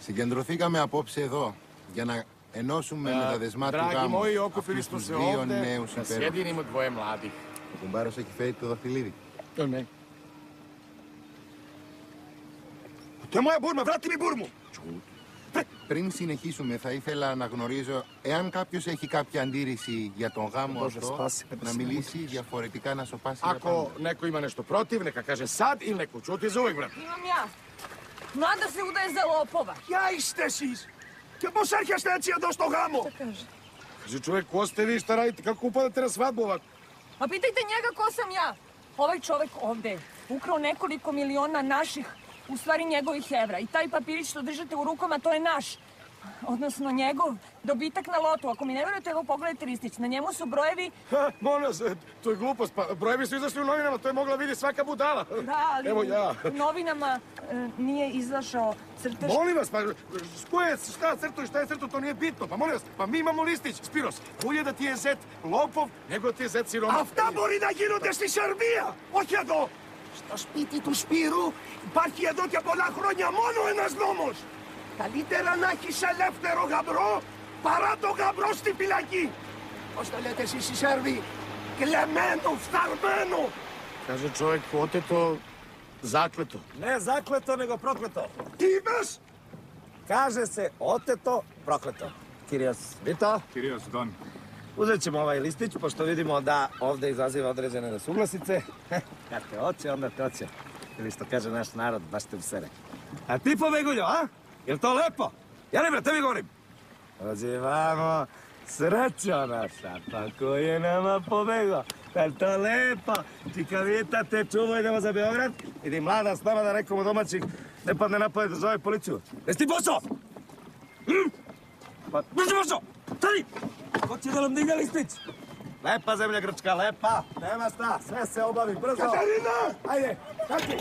Συγκεντρωθήκαμε απόψε εδώ για να ενώσουμε με τα δεσμά του Dragi γάμου moji, okupili αυτούς smo τους se δύο ovde νέους da υπέροχους. sjedinimo dvoje mladih. Ο κουμπάρος έχει φέρει το δαχτυλίδι. Ne. To je moja burma, vrati mi burmu! Πριν συνεχίσουμε, θα ήθελα να γνωρίζω εάν κάποιος έχει κάποια αντίρρηση για τον γάμο αυτό, να μιλήσει διαφορετικά, να σου πάσει. Ακό, νέκο ναι, είμαι ναι, στο πρώτο, είναι κακά σαν σαντ, είναι κουτσό της ζωής, βρε. Είμαι μια. Να άντε φύγουν τα ζελόπόδα. Ποια είστε εσείς, και πώς έρχεστε έτσι εδώ στο γάμο; Ζητώ εγώ στη δίστερα, η κακούπα δεν τρες βάμπολα. Απίτε, ήταν μια κακό σε μια. Ο άνθρωπο εδώ, u stvari njegovih evra. I taj papirić što držate u rukama, to je naš, odnosno njegov, dobitak na lotu. Ako mi ne vjerujete, evo pogledajte listić, na njemu su brojevi... Ha, molim vas, to je glupost, pa brojevi su izašli u novinama, to je mogla vidjeti svaka budala. Da, ali evo ja. u novinama e, nije izašao crtež... Molim vas, pa ko je šta crto i šta je crto, to nije bitno. Pa molim vas, pa mi imamo listić, Spiros, bolje da ti je zet lopov, nego ti je zet siroma. A v tabori da ginu dešni šarmija! Oćado, Στο σπίτι του Σπύρου υπάρχει εδώ και πολλά χρόνια μόνο ένας νόμος. Καλύτερα να έχεις ελεύθερο γαμπρό παρά το γαμπρό στη φυλακή. Πώς το λέτε εσείς οι Σέρβοι, κλεμμένο, φθαρμένο. Kaže čovjek, oteto, zakleto. Ne zakleto, nego prokleto. Τι είπες; Kaže se oteto, prokleto. Kirios, Vito, Kirios, Don. Uzet ćemo ovaj listić, pošto vidimo da ovde izaziva određene nesuglasice. Kad te oće, onda te oće. Ili što kaže naš narod, baš te usere. A ti pobeguljo, a? Jel to lepo? Ja ne bre, tebi govorim. Dođi vamo, srećo naša, pa ko je nama pobegao? Jel to lepo? Čikavita te čuvaj idemo za Beograd. Idi mlada s nama da nekomu domaćih ne padne na pamet da zove policiju. Jesi ti posao? Hm? Pa, brzo! Stani! Ko će da nam digne listić? Lepa zemlja Grčka, lepa. Nema šta, sve se obavi, brzo. Katarina! Ajde, Kati!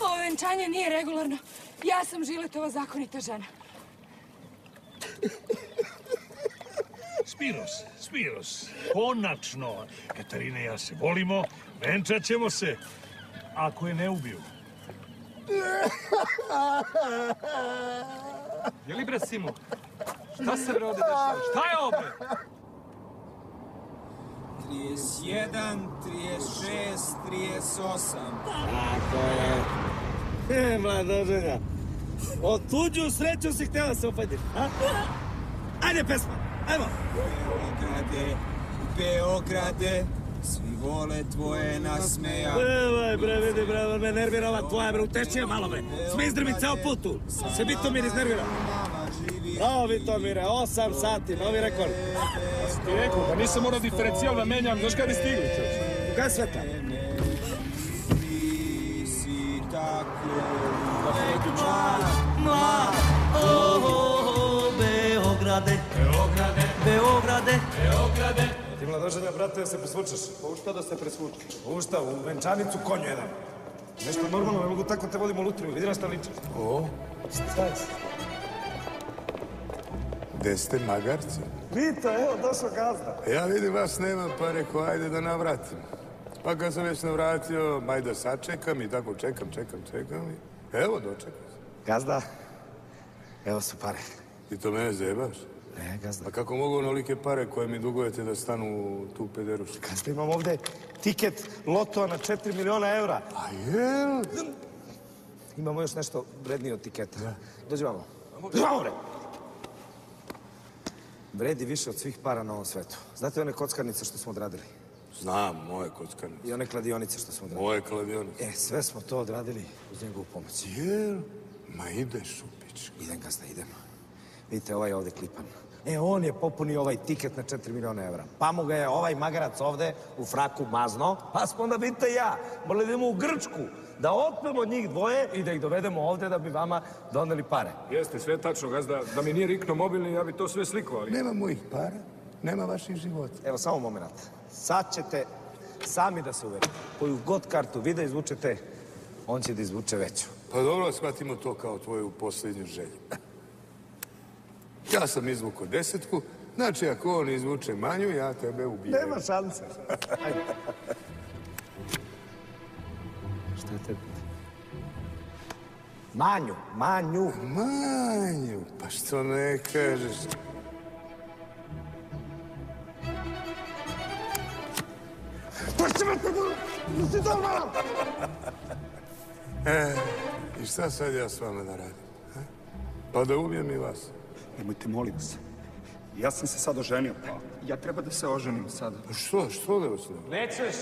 Ovo venčanje nije regularno. Ja sam Žiletova zakonita žena. Spiros, Spiros, konačno. Katarina i ja se volimo, venčat ćemo se. Ako je ne ubiju. Je li bre Simo? Šta se bre ovde dešava? Šta je ovo bre? 31, 36, 38. Tako je. E, mladoženja. O tuđu sreću si htjela se upadiš, a? Ajde, pesma, ajmo. Beograde, Beograde, svi vole tvoje nasmejane. Evaj, bre, vidi, bre, me nervira ova tvoja, bre, uteši je malo, bre. Sme izdrmi ceo put tu. Se Vitomir iznervira. Bravo, Vitomire, 8 sati, novi rekord. Ti rekao, da nisam morao diferencijal da menjam, znaš kada je stigli, čovječ? Kada je sveta? Ti si tako Mlad, mlad, o, Beograde, Beograde, Beograde, Beograde. Ti mladoženja, brate, da se presvučeš. Pa u šta da se presvučeš? U šta, u venčanicu konju jedan. Nešto normalno, ne mogu tako te vodimo lutriju. Vidi na šta liči. O, šta je? Gde ste magarci? Pita, evo, došao gazda. Ja vidim vas nema pa rekao ajde da navratim. Pa kad sam već navratio, aj da sačekam i tako čekam, čekam, čekam i evo dočekam. Gazda, evo su pare. Ti to mene zebaš? Ne, gazda. A kako mogu onolike pare koje mi dugujete da stanu u tu pederušu? Gazda, imam ovde tiket loto na 4 miliona evra. A jel? Imamo još nešto vrednije od tiketa. Dođi vamo. Vamo, bre! Vredi više od svih para na ovom svetu. Znate one kockarnice što smo odradili? Znam, moje kockarnice. I one kladionice što smo odradili? Moje kladionice. E, sve smo to odradili uz njegovu pomoć. Jel? Ma ideš u pičku. Idem, gazda, idem. Vidite, ovaj je ovde klipan. E, on je popunio ovaj tiket na 4 miliona evra. Pa mu ga je ovaj magarac ovde u fraku mazno, pa smo onda vidite ja. Morali da idemo u Grčku, da otmemo njih dvoje i da ih dovedemo ovde da bi vama doneli pare. Jeste, sve tačno, gazda. Da mi nije rikno mobilni, ja bi to sve slikao, ali... Nema mojih para, nema vaših života. Evo, samo moment. Sad ćete sami da se uverite. Koju god kartu vi da izvučete, on će da izvuče veću. Pa dobro, shvatimo to kao tvoju posljednju želju. Ja sam izvukao desetku, znači ako on izvuče manju, ja tebe ubijem. Nema šanse. Ajde. Šta je tebi? Manju, manju. Manju, pa što ne kažeš? Pusti me te! E, i šta sad ja s vama da radim? Pa da ubijem i vas. Nemojte, molim vas. Ja sam se sad oženio, pa ja treba da se oženim sada. Pa što, što da vas ne? Nećeš,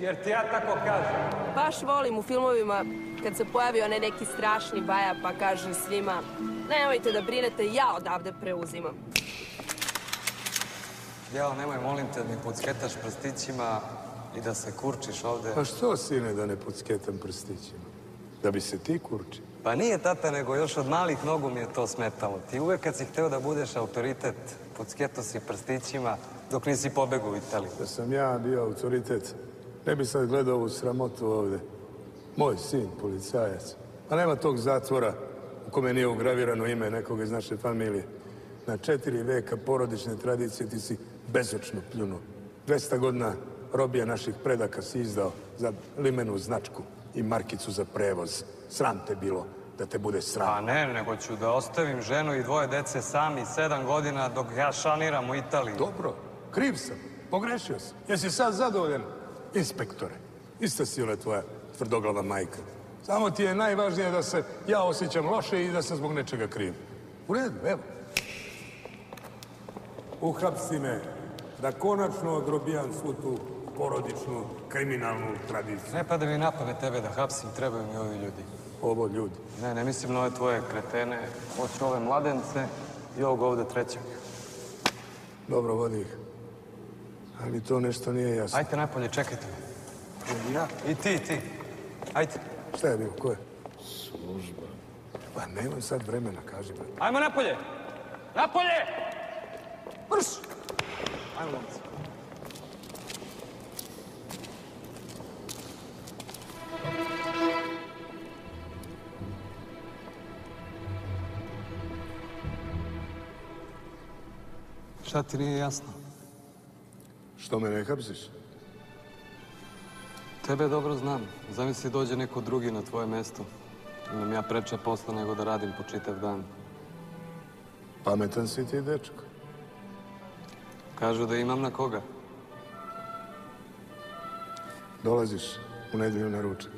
jer ti ja tako kažem. Baš volim u filmovima kad se pojavi onaj neki strašni baja pa kaže svima nemojte da brinete, ja odavde preuzimam. Jel, nemoj, molim te, da mi podsketaš prstićima i da se kurčiš ovde. Pa što, sine, da ne podsketam prstićima? Da bi se ti kurči? Pa nije, tata, nego još od malih nogu mi je to smetalo. Ti uvek kad si hteo da budeš autoritet, podsketao si prstićima dok nisi pobegao u Italiju. Da sam ja bio autoritet, ne bi sad gledao ovu sramotu ovde. Moj sin, policajac. Pa nema tog zatvora u kome nije ugravirano ime nekoga iz naše familije. Na četiri veka porodične tradicije ti si bezočno pljunuo. 200 godina robija naših predaka si izdao za limenu značku i markicu za prevoz. Sram te bilo da te bude sram. Pa ne, nego ću da ostavim ženu i dvoje dece sami sedam godina dok ja šaniram u Italiji. Dobro, kriv sam, pogrešio sam. Jesi sad zadovoljan, inspektore? Ista si ona tvoja tvrdoglava majka. Samo ti je najvažnije da se ja osjećam loše i da sam zbog nečega kriv. U redu, evo. Uhapsi me da konačno odrobijam svu tu porodičnu kriminalnu tradiciju. Ne pada mi na pamet tebe da hapsim, trebaju mi ovi ljudi. Ovo ljudi. Ne, ne mislim na ove tvoje kretene, hoću ove mladence i ovog ovde trećeg. Dobro, vodi ih. Ali to nešto nije jasno. Ajte napolje, čekajte me. Ja? I ti, i ti. Ajde. Šta je bilo, ko je? Služba. Pa nemam sad vremena, kaži me. Ajmo napolje! Napolje! Brš! Ajmo, momci. Šta ti nije jasno? Što me ne hapsiš? Tebe dobro znam. Zamisli dođe neko drugi na tvoje mesto. Imam ja preče posla nego da radim po čitav dan. Pametan si ti, dečko. Kažu da imam na koga. Dolaziš u nedelju na ručak.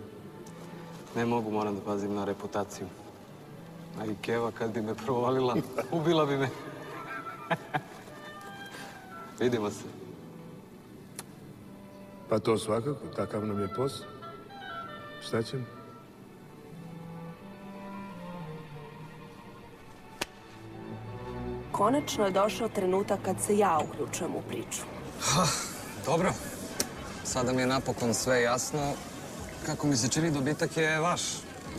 Ne mogu, moram da pazim na reputaciju. A i Keva kad bi me provalila, ubila bi me. Vidimo se. Pa to svakako, takav nam je posao. Šta ćemo? Konačno je došao trenutak kad se ja uključujem u priču. Dobro. Sada mi je napokon sve jasno. Kako mi se čini, dobitak je vaš.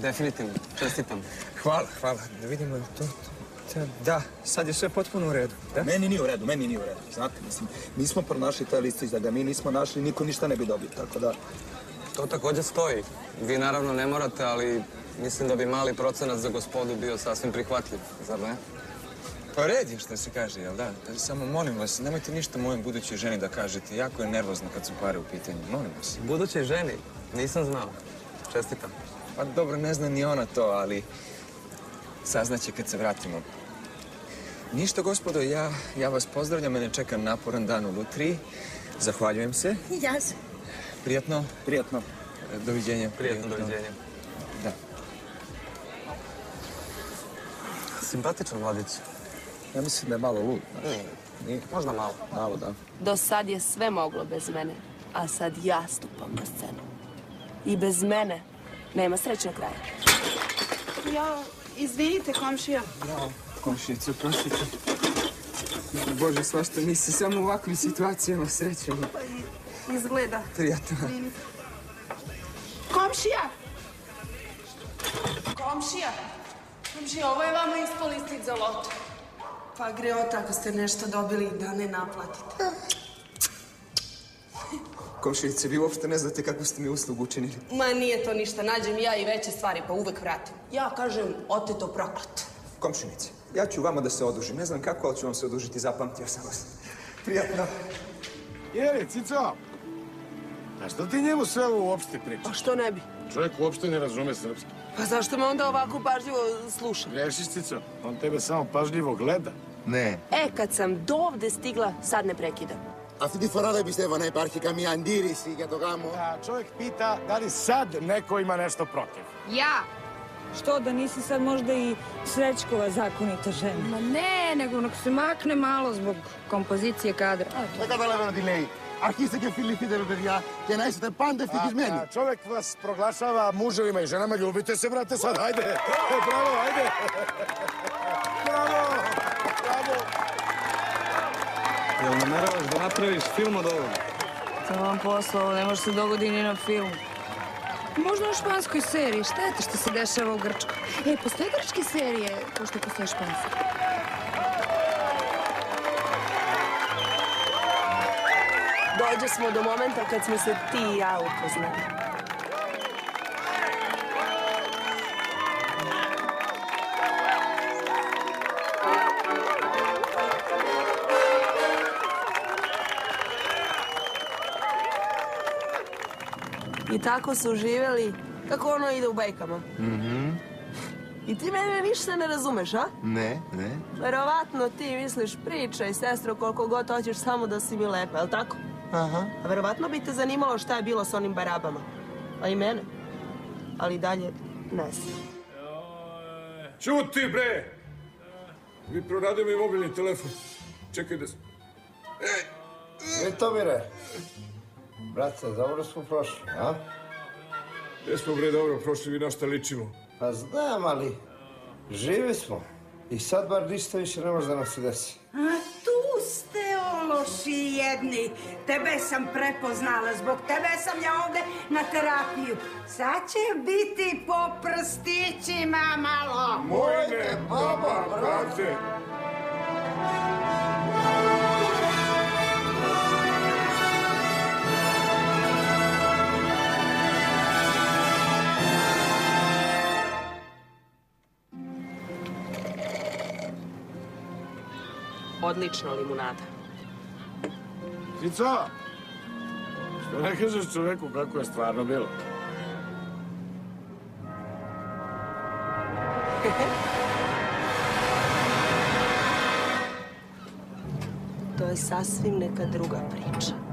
Definitivno. Čestitam. Hvala, hvala. Da vidimo je to. Da, sad je sve potpuno u redu. Da? Meni nije u redu, meni nije u redu. Znate, mislim, nismo pronašli taj listić, da ga mi nismo našli, niko ništa ne bi dobio, tako da... To također stoji. Vi naravno ne morate, ali mislim da bi mali procenat za gospodu bio sasvim prihvatljiv, zar ne? Pa red je što se kaže, jel da? Samo molim vas, nemojte ništa mojoj budućoj ženi da kažete. Jako je nervozna kad su pare u pitanju. Molim vas. Budućoj ženi? Nisam znao. Čestitam. Pa dobro, ne zna ni ona to, ali saznaće kad se vratimo. Ništa, gospodo, ja, ja vas pozdravljam, mene čeka naporan dan u Lutriji. Zahvaljujem se. Ja sam. Prijatno. Prijatno. Doviđenja. Prijatno doviđenja. Da. Simpatičan mladić. Ja mislim da je malo lud. Nije. Nije. Možda malo. Malo, da. Do sad je sve moglo bez mene, a sad ja stupam na scenu. I bez mene nema srećnog kraja. Ja, izvinite, komšija. Bravo, komšice, oprostite. Bože, svašta mi se samo u ovakvim situacijama srećemo. Izgleda. Prijatno. Komšija! Komšija! Komšija, ovo je vama isto listić za loto. Pa greota ako ste nešto dobili da ne naplatite. Komšice, vi uopšte ne znate kako ste mi uslugu učinili. Ma nije to ništa, nađem ja i veće stvari pa uvek vratim. Ja kažem, oteto prokleto. Komšinice, ja ću vama da se odužim. Ne znam kako, ali ću vam se odužiti, zapamtio sam vas. Prijatno. Jeli, Cico, a što ti njemu sve ovo uopšte pričaš? Pa što ne bi? Čovjek uopšte ne razume srpski. Pa zašto me onda ovako pažljivo sluša? Grešiš, Cico, on tebe samo pažljivo gleda. Ναι. E, kad sam do ovde stigla, sad ne prekidam. Αυτή τη φορά δεν πιστεύω να υπάρχει καμία αντίρρηση για το γάμο. A čovjek pita da li sad neko ima nešto protiv. Ja? Što, da nisi sad možda i Srećkova zakonita žena? Ma ne, nego nek se makne malo zbog kompozicije kadra. Δεν καταλαβαίνω τι λέει. Αρχίστε και φιληθείτε, ρε παιδιά, και να είστε πάντα ευτυχισμένοι. A, a čovjek vas proglašava muževima i ženama, ljubite se, brate, sad, hajde. E, bravo, hajde. bravo, bravo. Jel nameravaš da napraviš film od ovoga? To vam posao, ne može se dogodi ni na filmu. Možda u španskoj seriji, šteta što se dešava u Grčkoj. E, postoje grčke serije, kao što postoje španske. Dođe smo do momenta kad smo se ti i ja upoznali. Tako su živjeli kako ono ide u bajkama. Mhm. I ti mene ništa ne razumeš, a? Ne, ne. Verovatno ti misliš pričaj, sestro, koliko god hoćeš, samo da si mi lepa, jel tako? Aha. A verovatno bi te zanimalo šta je bilo s onim barabama. A i mene. Ali dalje ne znam. Čuti, bre! Vi proradio mi mobilni telefon. Čekaj da... s- Vitomire, brate, dobro smo prošli, a? Jesmo, bre, dobro, prošli vi na šta ličimo. Pa znam, ali živi smo. I sad bar ništa više ne može da nam se desi. A tu ste ološi jedni. Tebe sam prepoznala, zbog tebe sam ja ovde na terapiju. Sad će biti po prstićima malo. Mojne, baba, brate! Odlična limunada. Cico, što ne kažeš čoveku kako je stvarno bilo? To je sasvim neka druga priča.